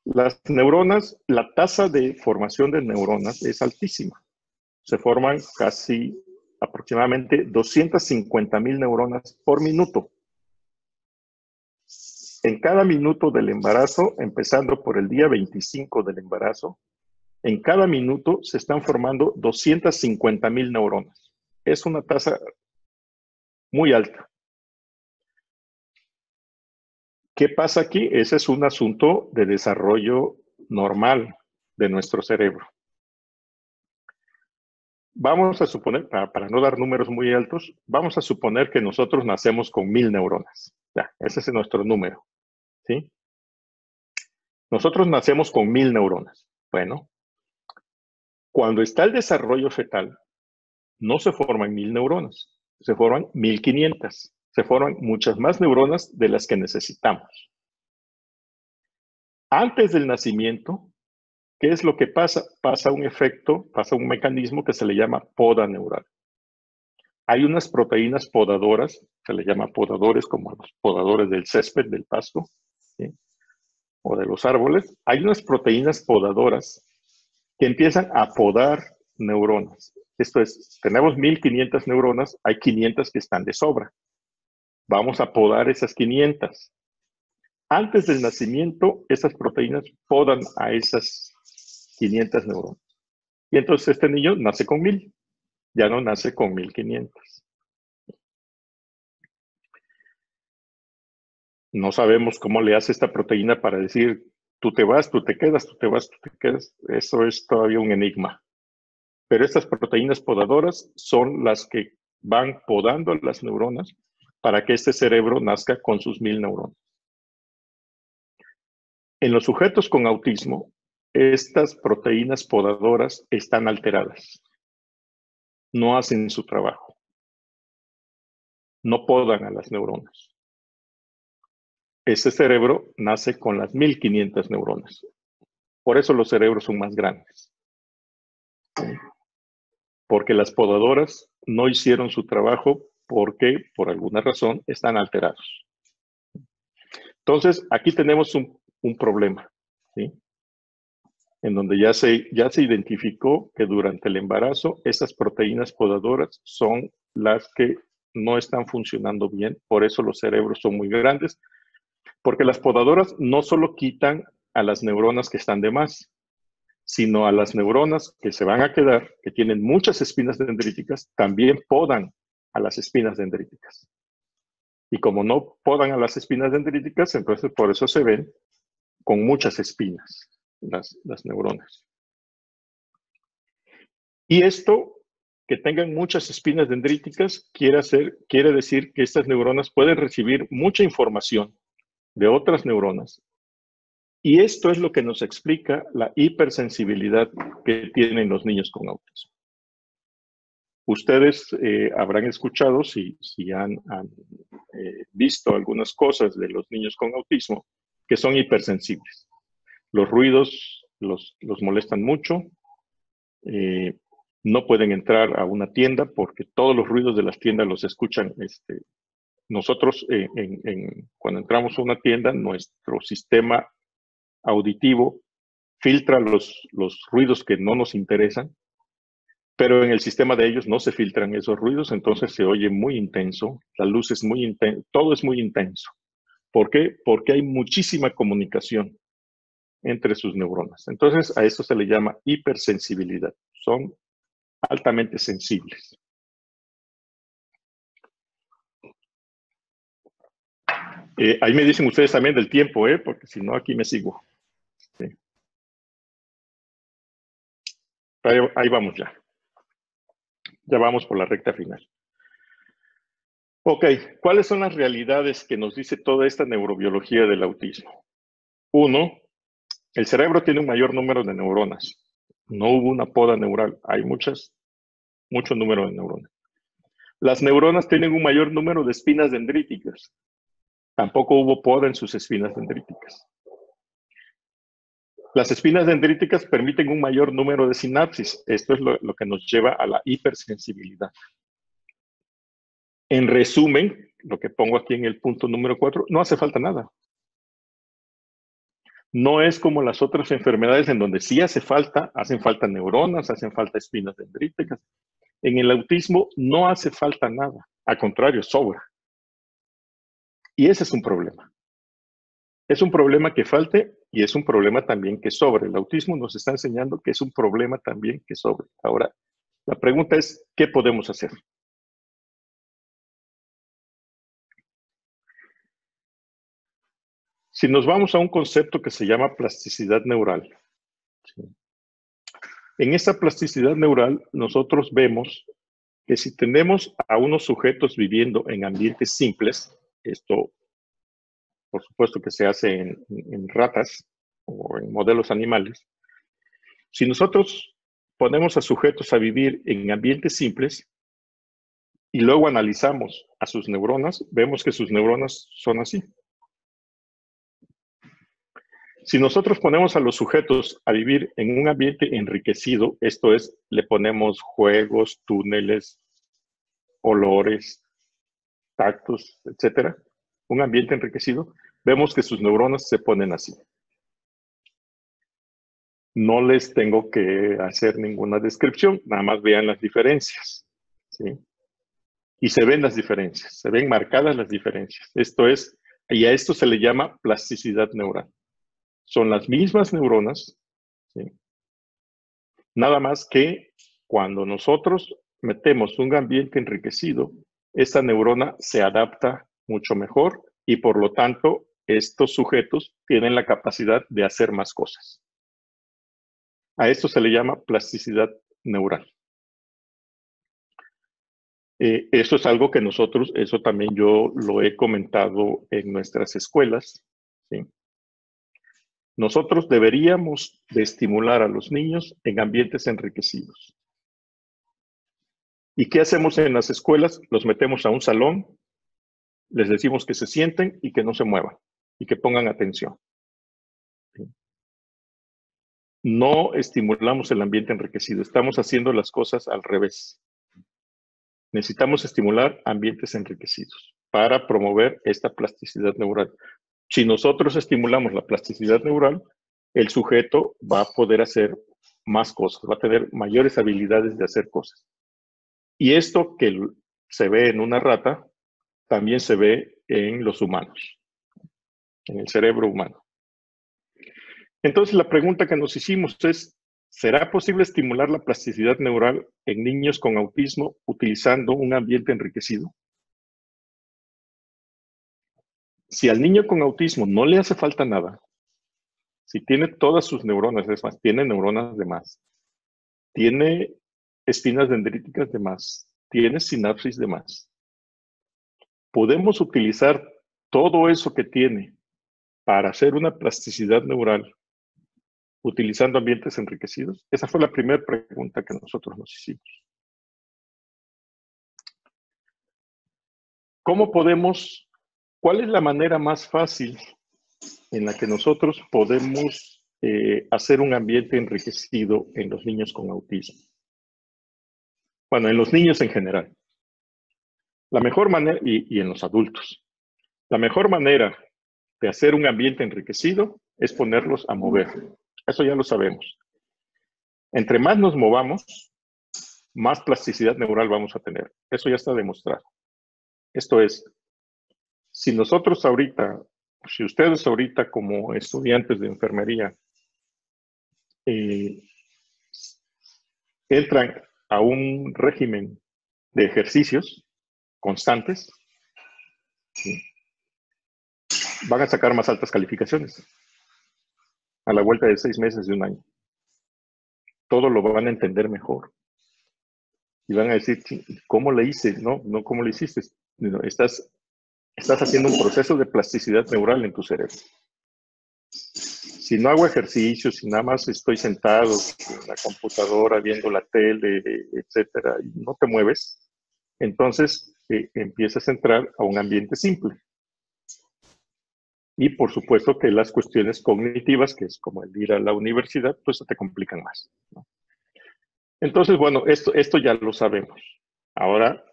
Las neuronas, la tasa de formación de neuronas es altísima. Se forman casi aproximadamente 250 mil neuronas por minuto. En cada minuto del embarazo, empezando por el día 25 del embarazo, en cada minuto se están formando 250 mil neuronas. Es una tasa muy alta. ¿Qué pasa aquí? Ese es un asunto de desarrollo normal de nuestro cerebro. Vamos a suponer, para, no dar números muy altos, vamos a suponer que nosotros nacemos con mil neuronas. Ya, ese es nuestro número. ¿sí? Nosotros nacemos con mil neuronas. Bueno, cuando está el desarrollo fetal, no se forman mil neuronas, se forman mil quinientas se forman muchas más neuronas de las que necesitamos. Antes del nacimiento, ¿qué es lo que pasa? Pasa un efecto, pasa un mecanismo que se le llama poda neural. Hay unas proteínas podadoras, se le llama podadores como los podadores del césped, del pasto, o de los árboles. Hay unas proteínas podadoras que empiezan a podar neuronas. Esto es, tenemos 1500 neuronas, hay 500 que están de sobra. Vamos a podar esas 500. Antes del nacimiento, esas proteínas podan a esas 500 neuronas. Y entonces este niño nace con 1000, ya no nace con 1500. No sabemos cómo le hace esta proteína para decir, tú te vas, tú te quedas, tú te vas, tú te quedas. Eso es todavía un enigma. Pero estas proteínas podadoras son las que van podando las neuronas para que este cerebro nazca con sus mil neuronas. En los sujetos con autismo, estas proteínas podadoras están alteradas. No hacen su trabajo. No podan a las neuronas. Ese cerebro nace con las 1500 neuronas. Por eso los cerebros son más grandes. Porque las podadoras no hicieron su trabajo porque por alguna razón están alterados. Entonces, aquí tenemos un, problema. En donde ya se, ya se identificó que durante el embarazo esas proteínas podadoras son las que no están funcionando bien, por eso los cerebros son muy grandes, porque las podadoras no solo quitan a las neuronas que están de más, sino a las neuronas que se van a quedar, que tienen muchas espinas dendríticas, también podan a las espinas dendríticas. Y como no podan a las espinas dendríticas, entonces por eso se ven con muchas espinas las, neuronas. Y esto, que tengan muchas espinas dendríticas, quiere, hacer, quiere decir que estas neuronas pueden recibir mucha información de otras neuronas. Y esto es lo que nos explica la hipersensibilidad que tienen los niños con autismo. Ustedes eh, habrán escuchado, si, han, eh, visto algunas cosas de los niños con autismo, que son hipersensibles. Los ruidos los, molestan mucho, eh, no pueden entrar a una tienda porque todos los ruidos de las tiendas los escuchan. Este, nosotros, cuando entramos a una tienda, nuestro sistema auditivo filtra los, los ruidos que no nos interesan, pero en el sistema de ellos no se filtran esos ruidos, entonces se oye muy intenso, la luz es muy intensa, todo es muy intenso. ¿Por qué? Porque hay muchísima comunicación entre sus neuronas. Entonces, a esto se le llama hipersensibilidad. Son altamente sensibles. Eh, ahí me dicen ustedes también del tiempo, ¿eh? porque si no, aquí me sigo. ahí vamos ya. Ya vamos por la recta final. Ok, ¿cuáles son las realidades que nos dice toda esta neurobiología del autismo? Uno, el cerebro tiene un mayor número de neuronas. No hubo una poda neural, hay muchas, mucho número de neuronas. Las neuronas tienen un mayor número de espinas dendríticas. Tampoco hubo poda en sus espinas dendríticas. Las espinas dendríticas permiten un mayor número de sinapsis. Esto es lo, que nos lleva a la hipersensibilidad. En resumen, lo que pongo aquí en el punto número 4, no hace falta nada. No es como las otras enfermedades en donde sí hace falta, hacen falta neuronas, hacen falta espinas dendríticas. En el autismo no hace falta nada, al contrario, sobra. Y ese es un problema. Es un problema que falte y es un problema también que sobre. El autismo nos está enseñando que es un problema también que sobre. Ahora, la pregunta es, ¿qué podemos hacer? Si nos vamos a un concepto que se llama plasticidad neural, en esa plasticidad neural nosotros vemos que si tenemos a unos sujetos viviendo en ambientes simples, esto por supuesto que se hace en, ratas o en modelos animales, si nosotros ponemos a sujetos a vivir en ambientes simples y luego analizamos a sus neuronas, vemos que sus neuronas son así. Si nosotros ponemos a los sujetos a vivir en un ambiente enriquecido, esto es, le ponemos juegos, túneles, olores, tactos, etcétera, un ambiente enriquecido, vemos que sus neuronas se ponen así. No les tengo que hacer ninguna descripción, nada más vean las diferencias. Y se ven las diferencias, se ven marcadas las diferencias. Esto es, y a esto se le llama plasticidad neural. Son las mismas neuronas, nada más que cuando nosotros metemos un ambiente enriquecido, esta neurona se adapta mucho mejor y por lo tanto estos sujetos tienen la capacidad de hacer más cosas. A esto se le llama plasticidad neural. Eh, eso es algo que nosotros, eso también yo lo he comentado en nuestras escuelas. Nosotros deberíamos de estimular a los niños en ambientes enriquecidos. ¿Y qué hacemos en las escuelas? Los metemos a un salón les decimos que se sienten y que no se muevan y que pongan atención. No estimulamos el ambiente enriquecido, estamos haciendo las cosas al revés. Necesitamos estimular ambientes enriquecidos para promover esta plasticidad neural. Si nosotros estimulamos la plasticidad neural, el sujeto va a poder hacer más cosas, va a tener mayores habilidades de hacer cosas. Y esto que se ve en una rata, también se ve en los humanos, en el cerebro humano. Entonces la pregunta que nos hicimos es, ¿será posible estimular la plasticidad neural en niños con autismo utilizando un ambiente enriquecido? Si al niño con autismo no le hace falta nada, si tiene todas sus neuronas, es más, tiene neuronas de más, tiene espinas dendríticas de más, tiene sinapsis de más, podemos utilizar todo eso que tiene para hacer una plasticidad neural utilizando ambientes enriquecidos? Esa fue la primera pregunta que nosotros nos hicimos. ¿Cómo podemos, cuál es la manera más fácil en la que nosotros podemos eh, hacer un ambiente enriquecido en los niños con autismo? Bueno, en los niños en general. La mejor manera, y, en los adultos, la mejor manera de hacer un ambiente enriquecido es ponerlos a mover. Eso ya lo sabemos. Entre más nos movamos, más plasticidad neural vamos a tener. Eso ya está demostrado. Esto es, si nosotros ahorita, si ustedes ahorita como estudiantes de enfermería eh, entran a un régimen de ejercicios constantes, van a sacar más altas calificaciones a la vuelta de seis meses de un año. Todo lo van a entender mejor. Y van a decir, ¿cómo le hice? No, no, ¿cómo le hiciste? estás, estás haciendo un proceso de plasticidad neural en tu cerebro. Si no hago ejercicio, si nada más estoy sentado en la computadora viendo la tele, etcétera, y no te mueves, entonces eh, empiezas a entrar a un ambiente simple. Y por supuesto que las cuestiones cognitivas, que es como el ir a la universidad, pues te complican más. Entonces, bueno, esto, esto ya lo sabemos. Ahora,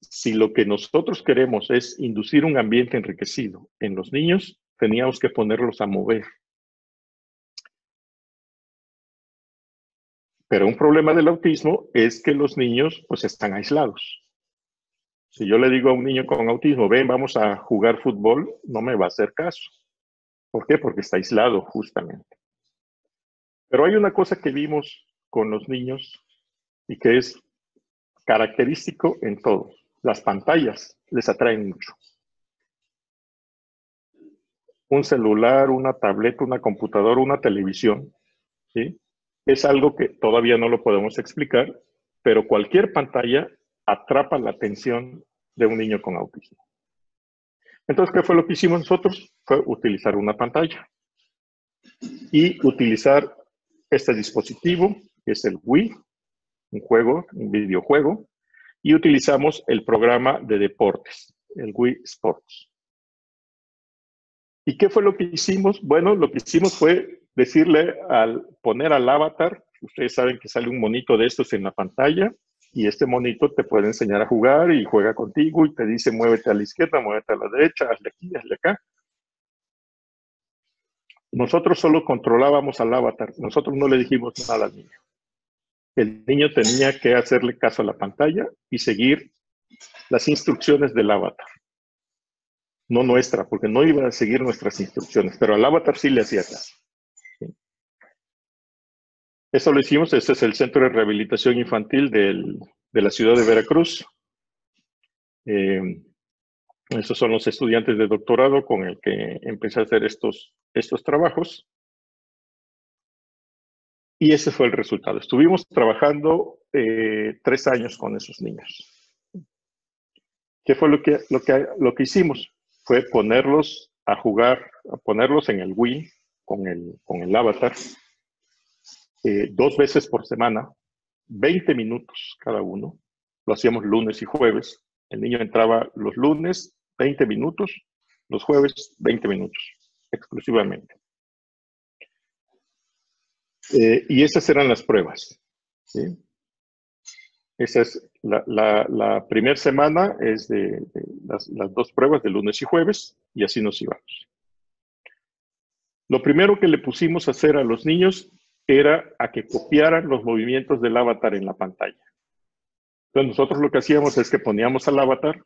si lo que nosotros queremos es inducir un ambiente enriquecido en los niños, teníamos que ponerlos a mover. Pero un problema del autismo es que los niños pues están aislados. Si yo le digo a un niño con autismo, ven, vamos a jugar fútbol, no me va a hacer caso. ¿Por qué? Porque está aislado, justamente. Pero hay una cosa que vimos con los niños y que es característico en todos. Las pantallas les atraen mucho. Un celular, una tableta, una computadora, una televisión, ¿sí? Es algo que todavía no lo podemos explicar, pero cualquier pantalla atrapa la atención de un niño con autismo. Entonces, ¿qué fue lo que hicimos nosotros? Fue utilizar una pantalla y utilizar este dispositivo, que es el Wii, un juego, un videojuego, y utilizamos el programa de deportes, el Wii Sports. ¿Y qué fue lo que hicimos? Bueno, lo que hicimos fue decirle al poner al avatar, ustedes saben que sale un monito de estos en la pantalla, y este monito te puede enseñar a jugar y juega contigo y te dice muévete a la izquierda, muévete a la derecha, hazle aquí, hazle acá. Nosotros solo controlábamos al avatar, nosotros no le dijimos nada al niño. El niño tenía que hacerle caso a la pantalla y seguir las instrucciones del avatar. No nuestra, porque no iba a seguir nuestras instrucciones, pero al avatar sí le hacía caso. Eso lo hicimos, este es el Centro de Rehabilitación Infantil de la ciudad de Veracruz. Eh, esos son los estudiantes de doctorado con el que empecé a hacer estos, estos trabajos. Y ese fue el resultado. Estuvimos trabajando eh, tres años con esos niños. ¿Qué fue lo que, lo, que, lo que hicimos? Fue ponerlos a jugar, ponerlos en el Wii con el, con el avatar eh, dos veces por semana, 20 minutos cada uno. Lo hacíamos lunes y jueves. El niño entraba los lunes, 20 minutos, los jueves, 20 minutos, exclusivamente. Eh, y esas eran las pruebas. Esa es la, primera semana, es de, las, las, dos pruebas de lunes y jueves, y así nos íbamos. Lo primero que le pusimos a hacer a los niños era a que copiaran los movimientos del avatar en la pantalla. Entonces nosotros lo que hacíamos es que poníamos al avatar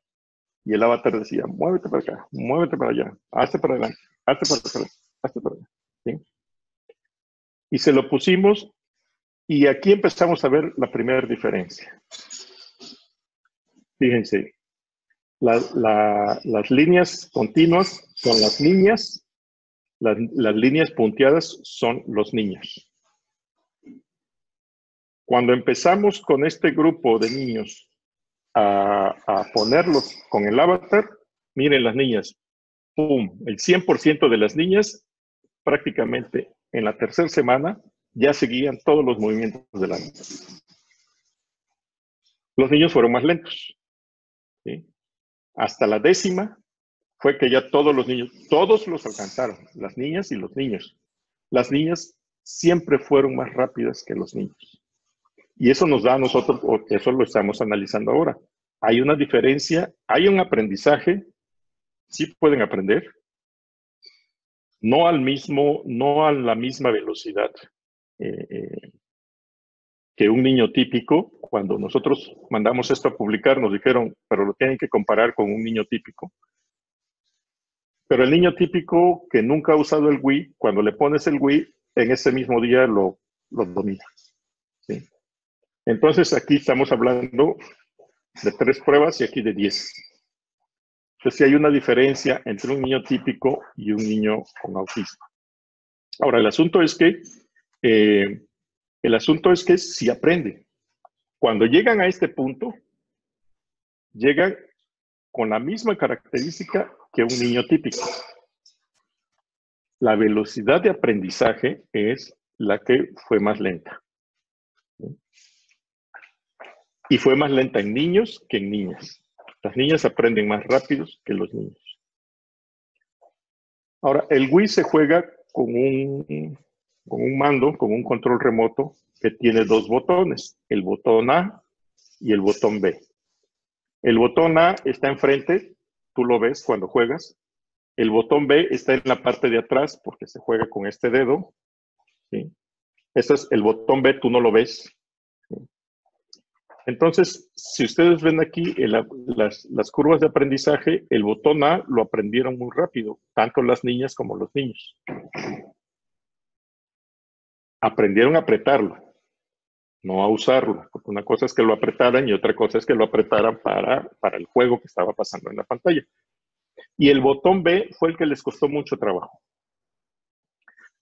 y el avatar decía, muévete para acá, muévete para allá, hazte para adelante, hazte para atrás, hazte para allá. Y se lo pusimos y aquí empezamos a ver la primera diferencia. Fíjense, las líneas continuas son las niñas, las líneas punteadas son los niños. Cuando empezamos con este grupo de niños a, ponerlos con el avatar, miren las niñas, ¡pum! El 100% de las niñas prácticamente en la tercera semana ya seguían todos los movimientos de la niña. Los niños fueron más lentos. Hasta la décima fue que ya todos los niños, todos los alcanzaron, las niñas y los niños. Las niñas siempre fueron más rápidas que los niños. Y eso nos da a nosotros, eso lo estamos analizando ahora. Hay una diferencia, hay un aprendizaje, sí pueden aprender, no al mismo, no a la misma velocidad eh, eh, que un niño típico. Cuando nosotros mandamos esto a publicar, nos dijeron, pero lo tienen que comparar con un niño típico. Pero el niño típico que nunca ha usado el Wii, cuando le pones el Wii, en ese mismo día lo, lo domina. Entonces aquí estamos hablando de tres pruebas y aquí de diez. Entonces sí hay una diferencia entre un niño típico y un niño con autismo. Ahora, el asunto es que eh, el asunto es que si aprende. Cuando llegan a este punto, llegan con la misma característica que un niño típico. La velocidad de aprendizaje es la que fue más lenta. Y fue más lenta en niños que en niñas. Las niñas aprenden más rápidos que los niños. Ahora, el Wii se juega con un, con un mando, con un control remoto que tiene dos botones, el botón A y el botón B. El botón A está enfrente, tú lo ves cuando juegas. El botón B está en la parte de atrás porque se juega con este dedo. ¿sí? Este es el botón B, tú no lo ves. Entonces, si ustedes ven aquí las, curvas de aprendizaje, el botón A lo aprendieron muy rápido, tanto las niñas como los niños. Aprendieron a apretarlo, no a usarlo, porque una cosa es que lo apretaran y otra cosa es que lo apretaran para, para el juego que estaba pasando en la pantalla. Y el botón B fue el que les costó mucho trabajo.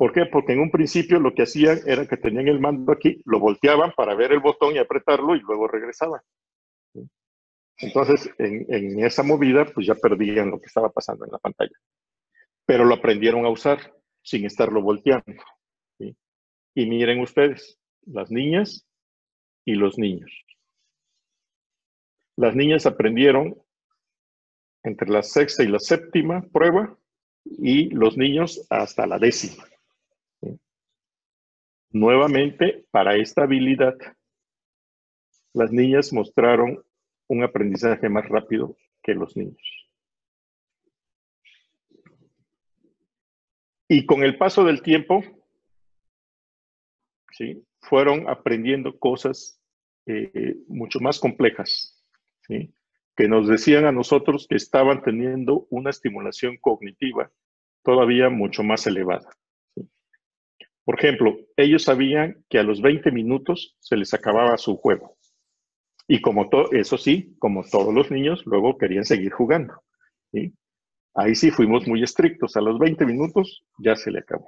¿Por qué? Porque en un principio lo que hacían era que tenían el mando aquí, lo volteaban para ver el botón y apretarlo y luego regresaban. Entonces, en, esa movida, pues ya perdían lo que estaba pasando en la pantalla. Pero lo aprendieron a usar sin estarlo volteando. Y miren ustedes, las niñas y los niños. Las niñas aprendieron entre la sexta y la séptima prueba y los niños hasta la décima. Nuevamente, para esta habilidad, las niñas mostraron un aprendizaje más rápido que los niños. Y con el paso del tiempo, ¿sí? fueron aprendiendo cosas eh, mucho más complejas, que nos decían a nosotros que estaban teniendo una estimulación cognitiva todavía mucho más elevada. Por ejemplo, ellos sabían que a los 20 minutos se les acababa su juego. Y como eso sí, como todos los niños, luego querían seguir jugando. Ahí sí fuimos muy estrictos. A los 20 minutos ya se le acabó.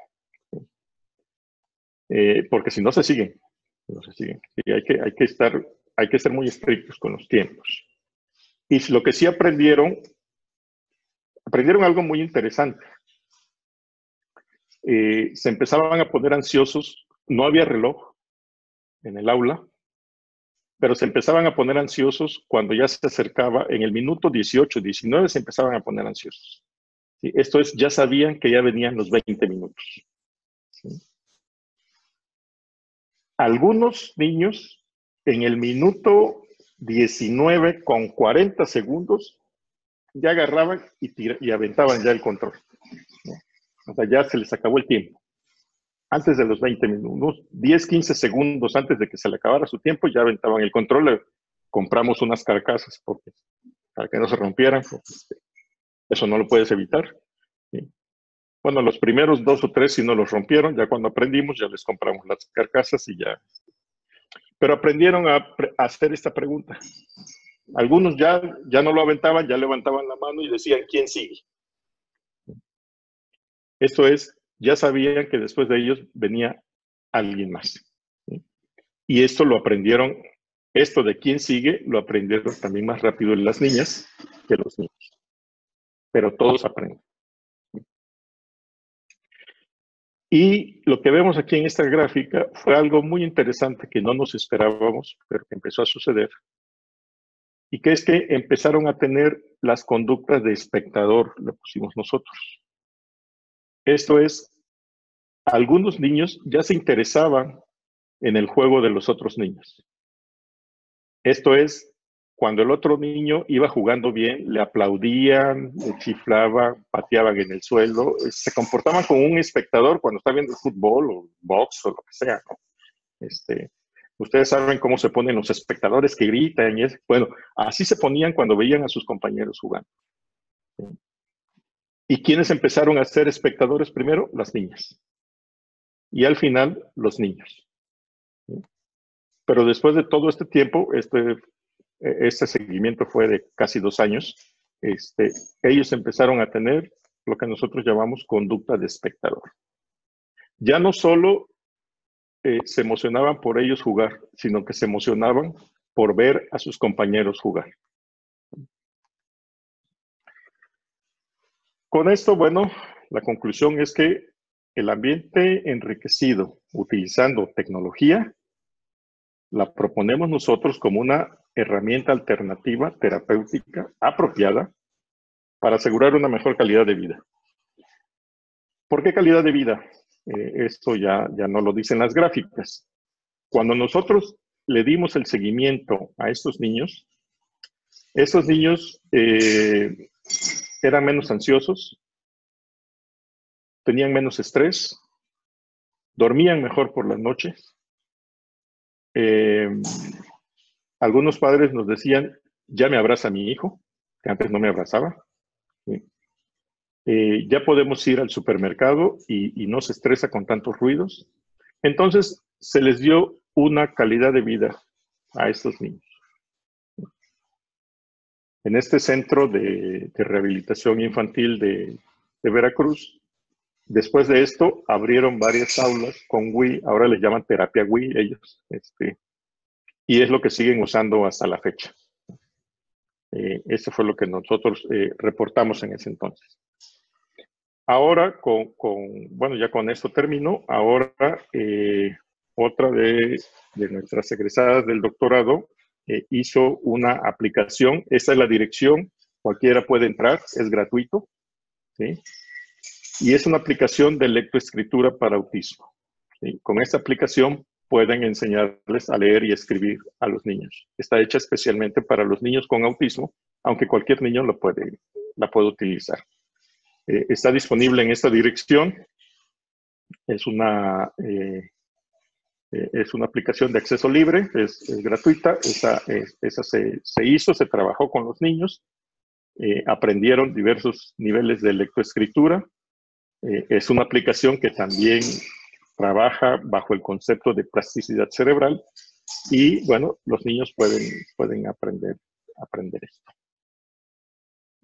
Eh, porque si no se siguen. No se siguen. hay, que, hay, que estar, hay que ser muy estrictos con los tiempos. Y lo que sí aprendieron, aprendieron algo muy interesante. Eh, se empezaban a poner ansiosos, no había reloj en el aula, pero se empezaban a poner ansiosos cuando ya se acercaba, en el minuto 18, 19 se empezaban a poner ansiosos. Esto es, ya sabían que ya venían los 20 minutos. Algunos niños en el minuto 19 con 40 segundos ya agarraban y, y aventaban ya el control. O sea, ya se les acabó el tiempo. Antes de los 20 minutos, 10, 15 segundos antes de que se le acabara su tiempo, ya aventaban el control. Compramos unas carcasas para que no se rompieran. Este, eso no lo puedes evitar. Bueno, los primeros dos o tres si no los rompieron, ya cuando aprendimos ya les compramos las carcasas y ya. Pero aprendieron a, a hacer esta pregunta. Algunos ya, ya no lo aventaban, ya levantaban la mano y decían, ¿quién sigue? Esto es, ya sabían que después de ellos venía alguien más. Y esto lo aprendieron, esto de quién sigue, lo aprendieron también más rápido las niñas que los niños. Pero todos aprenden. Y lo que vemos aquí en esta gráfica fue algo muy interesante que no nos esperábamos, pero que empezó a suceder. Y que es que empezaron a tener las conductas de espectador, lo pusimos nosotros. Esto es, algunos niños ya se interesaban en el juego de los otros niños. Esto es, cuando el otro niño iba jugando bien, le aplaudían, le chiflaban, pateaban en el suelo, se comportaban como un espectador cuando está viendo fútbol o box o lo que sea. Este, ustedes saben cómo se ponen los espectadores que gritan bueno, así se ponían cuando veían a sus compañeros jugando. ¿Y quiénes empezaron a ser espectadores primero? Las niñas. Y al final, los niños. Pero después de todo este tiempo, este e, este seguimiento fue de casi dos años, este, ellos empezaron a tener lo que nosotros llamamos conducta de espectador. Ya no solo eh, se emocionaban por ellos jugar, sino que se emocionaban por ver a sus compañeros jugar. Con esto, bueno, la conclusión es que el ambiente enriquecido utilizando tecnología la proponemos nosotros como una herramienta alternativa terapéutica apropiada para asegurar una mejor calidad de vida. ¿Por qué calidad de vida? Eh, esto ya, ya no lo dicen las gráficas. Cuando nosotros le dimos el seguimiento a estos niños, esos niños eh, eran menos ansiosos, tenían menos estrés, dormían mejor por las noches, eh, algunos padres nos decían, ya me abraza mi hijo, que antes no me abrazaba. Eh, ya podemos ir al supermercado y, no se estresa con tantos ruidos. Entonces, se les dio una calidad de vida a estos niños. En este centro de, rehabilitación infantil de, de, Veracruz, después de esto, abrieron varias aulas con Wii, ahora les llaman terapia Wii ellos, este, y es lo que siguen usando hasta la fecha. Eh, eso fue lo que nosotros eh, reportamos en ese entonces. Ahora, con, bueno, ya con esto termino. Ahora, eh, otra de, nuestras egresadas del doctorado hizo una aplicación. Esta es la dirección, cualquiera puede entrar, es gratuito. Y es una aplicación de lectoescritura para autismo. Con esta aplicación pueden enseñarles a leer y escribir a los niños. Está hecha especialmente para los niños con autismo, aunque cualquier niño lo puede, la puede utilizar. Eh, está disponible en esta dirección. Es una, eh, eh, es una aplicación de acceso libre, es, gratuita. Esa, se, hizo, se trabajó con los niños. aprendieron diversos niveles de lectoescritura. es una aplicación que también trabaja bajo el concepto de plasticidad cerebral y bueno, los niños pueden, pueden aprender, aprender esto.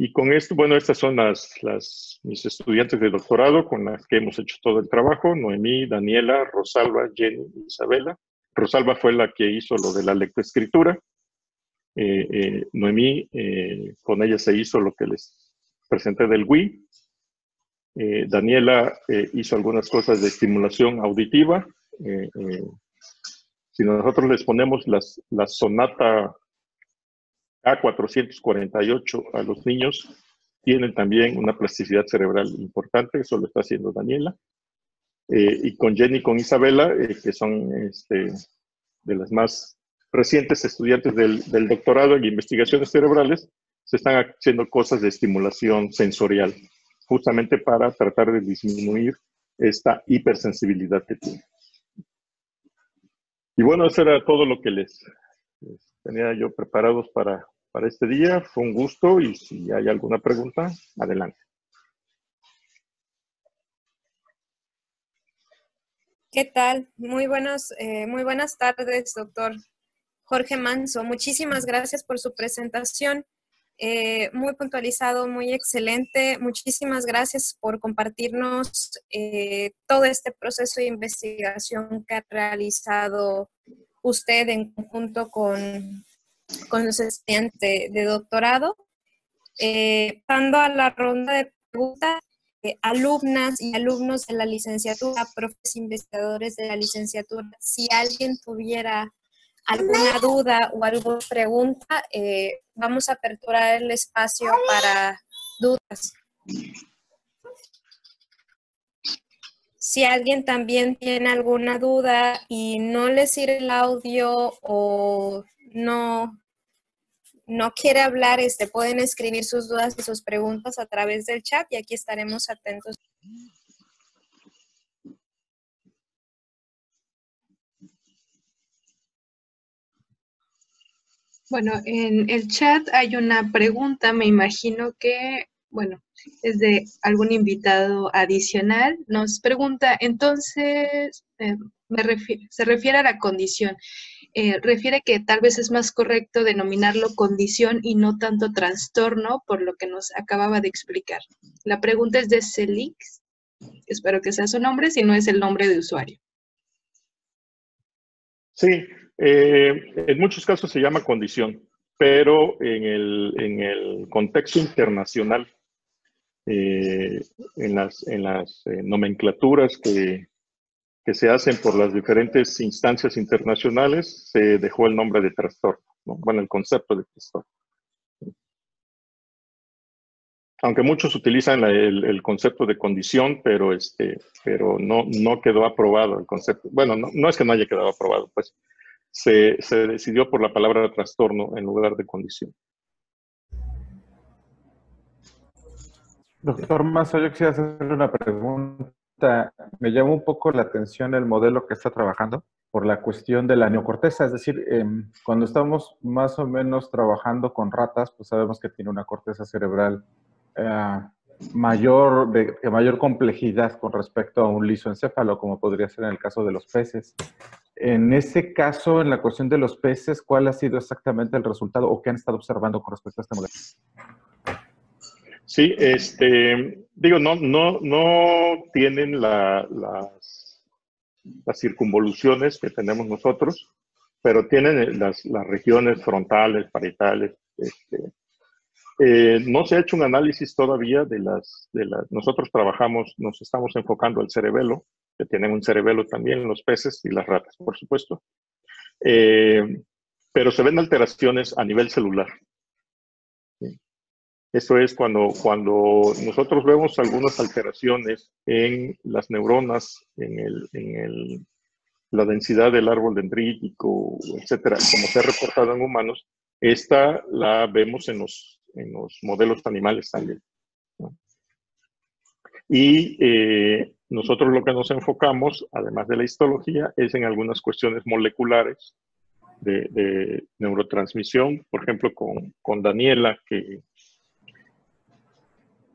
Y con esto, bueno, estas son las, las, mis estudiantes de doctorado con las que hemos hecho todo el trabajo, Noemí, Daniela, Rosalba, Jenny Isabela. Rosalba fue la que hizo lo de la lectoescritura. Eh, eh, Noemí, eh, con ella se hizo lo que les presenté del Wii, eh, Daniela eh, hizo algunas cosas de estimulación auditiva. Eh, si nosotros les ponemos las, la sonata A448 a los niños, tienen también una plasticidad cerebral importante, eso lo está haciendo Daniela. y con Jenny y con Isabela, que son este, de las más recientes estudiantes del, del doctorado en investigaciones cerebrales, se están haciendo cosas de estimulación sensorial justamente para tratar de disminuir esta hipersensibilidad que tiene. Y bueno, eso era todo lo que les, tenía yo preparados para, para este día. Fue un gusto y si hay alguna pregunta, adelante. ¿Qué tal? Muy, buenos, eh, muy buenas tardes, doctor Jorge Manso. Muchísimas gracias por su presentación. Eh, muy puntualizado, muy excelente. Muchísimas gracias por compartirnos eh, todo este proceso de investigación que ha realizado usted en conjunto con, con los estudiantes de doctorado. Eh, pasando a la ronda de preguntas, alumnas y alumnos de la licenciatura, profes investigadores de la licenciatura, si alguien tuviera alguna duda o alguna pregunta, eh, vamos a aperturar el espacio para dudas. Si alguien también tiene alguna duda y no le sirve el audio o no, no quiere hablar, este, pueden escribir sus dudas y sus preguntas a través del chat y aquí estaremos atentos. Bueno, en el chat hay una pregunta, me imagino que, bueno, es de algún invitado adicional. Nos pregunta, entonces, eh, me se refiere a la condición. Eh, refiere que tal vez es más correcto denominarlo condición y no tanto trastorno, por lo que nos acababa de explicar. La pregunta es de Celix, espero que sea su nombre, si no es el nombre de usuario. Sí, eh, en muchos casos se llama condición, pero en el, contexto internacional, eh, en las, en las eh, nomenclaturas que, que, se hacen por las diferentes instancias internacionales, se dejó el nombre de trastorno, bueno, el concepto de trastorno. Aunque muchos utilizan el, concepto de condición, pero, este, pero no, no quedó aprobado el concepto. Bueno, no, no es que no haya quedado aprobado, pues se, decidió por la palabra trastorno en lugar de condición. Doctor Mazo, yo quisiera hacerle una pregunta. Me llama un poco la atención el modelo que está trabajando por la cuestión de la neocorteza. Es decir, em, cuando estamos más o menos trabajando con ratas, pues sabemos que tiene una corteza cerebral eh, mayor, de, mayor complejidad con respecto a un lisoencéfalo, como podría ser en el caso de los peces. En ese caso, en la cuestión de los peces, ¿cuál ha sido exactamente el resultado o qué han estado observando con respecto a este modelo? Sí, este, digo, no, no, no tienen las, las circunvoluciones que tenemos nosotros, pero tienen las, las regiones frontales, parietales. Este, eh, no se ha hecho un análisis todavía de las, de las, nosotros trabajamos, nos estamos enfocando al cerebelo, que tienen un cerebelo también los peces y las ratas, por supuesto. Eh, pero se ven alteraciones a nivel celular. Eso es cuando, cuando nosotros vemos algunas alteraciones en las neuronas, en, el, en el, la densidad del árbol dendrítico, etcétera, como se ha reportado en humanos, esta la vemos en los, en los modelos animales también. Y eh, nosotros lo que nos enfocamos, además de la histología, es en algunas cuestiones moleculares de, neurotransmisión, por ejemplo, con, Daniela, que,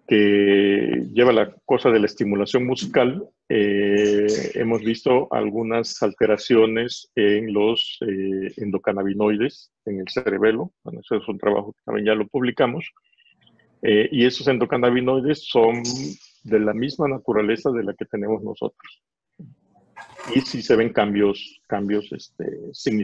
que lleva la cosa de la estimulación musical, eh, hemos visto algunas alteraciones en los eh, endocannabinoides en el cerebelo. Bueno, eso es un trabajo que también ya lo publicamos. Eh, y esos endocannabinoides son de la misma naturaleza de la que tenemos nosotros. Y sí se ven cambios, cambios este, significativos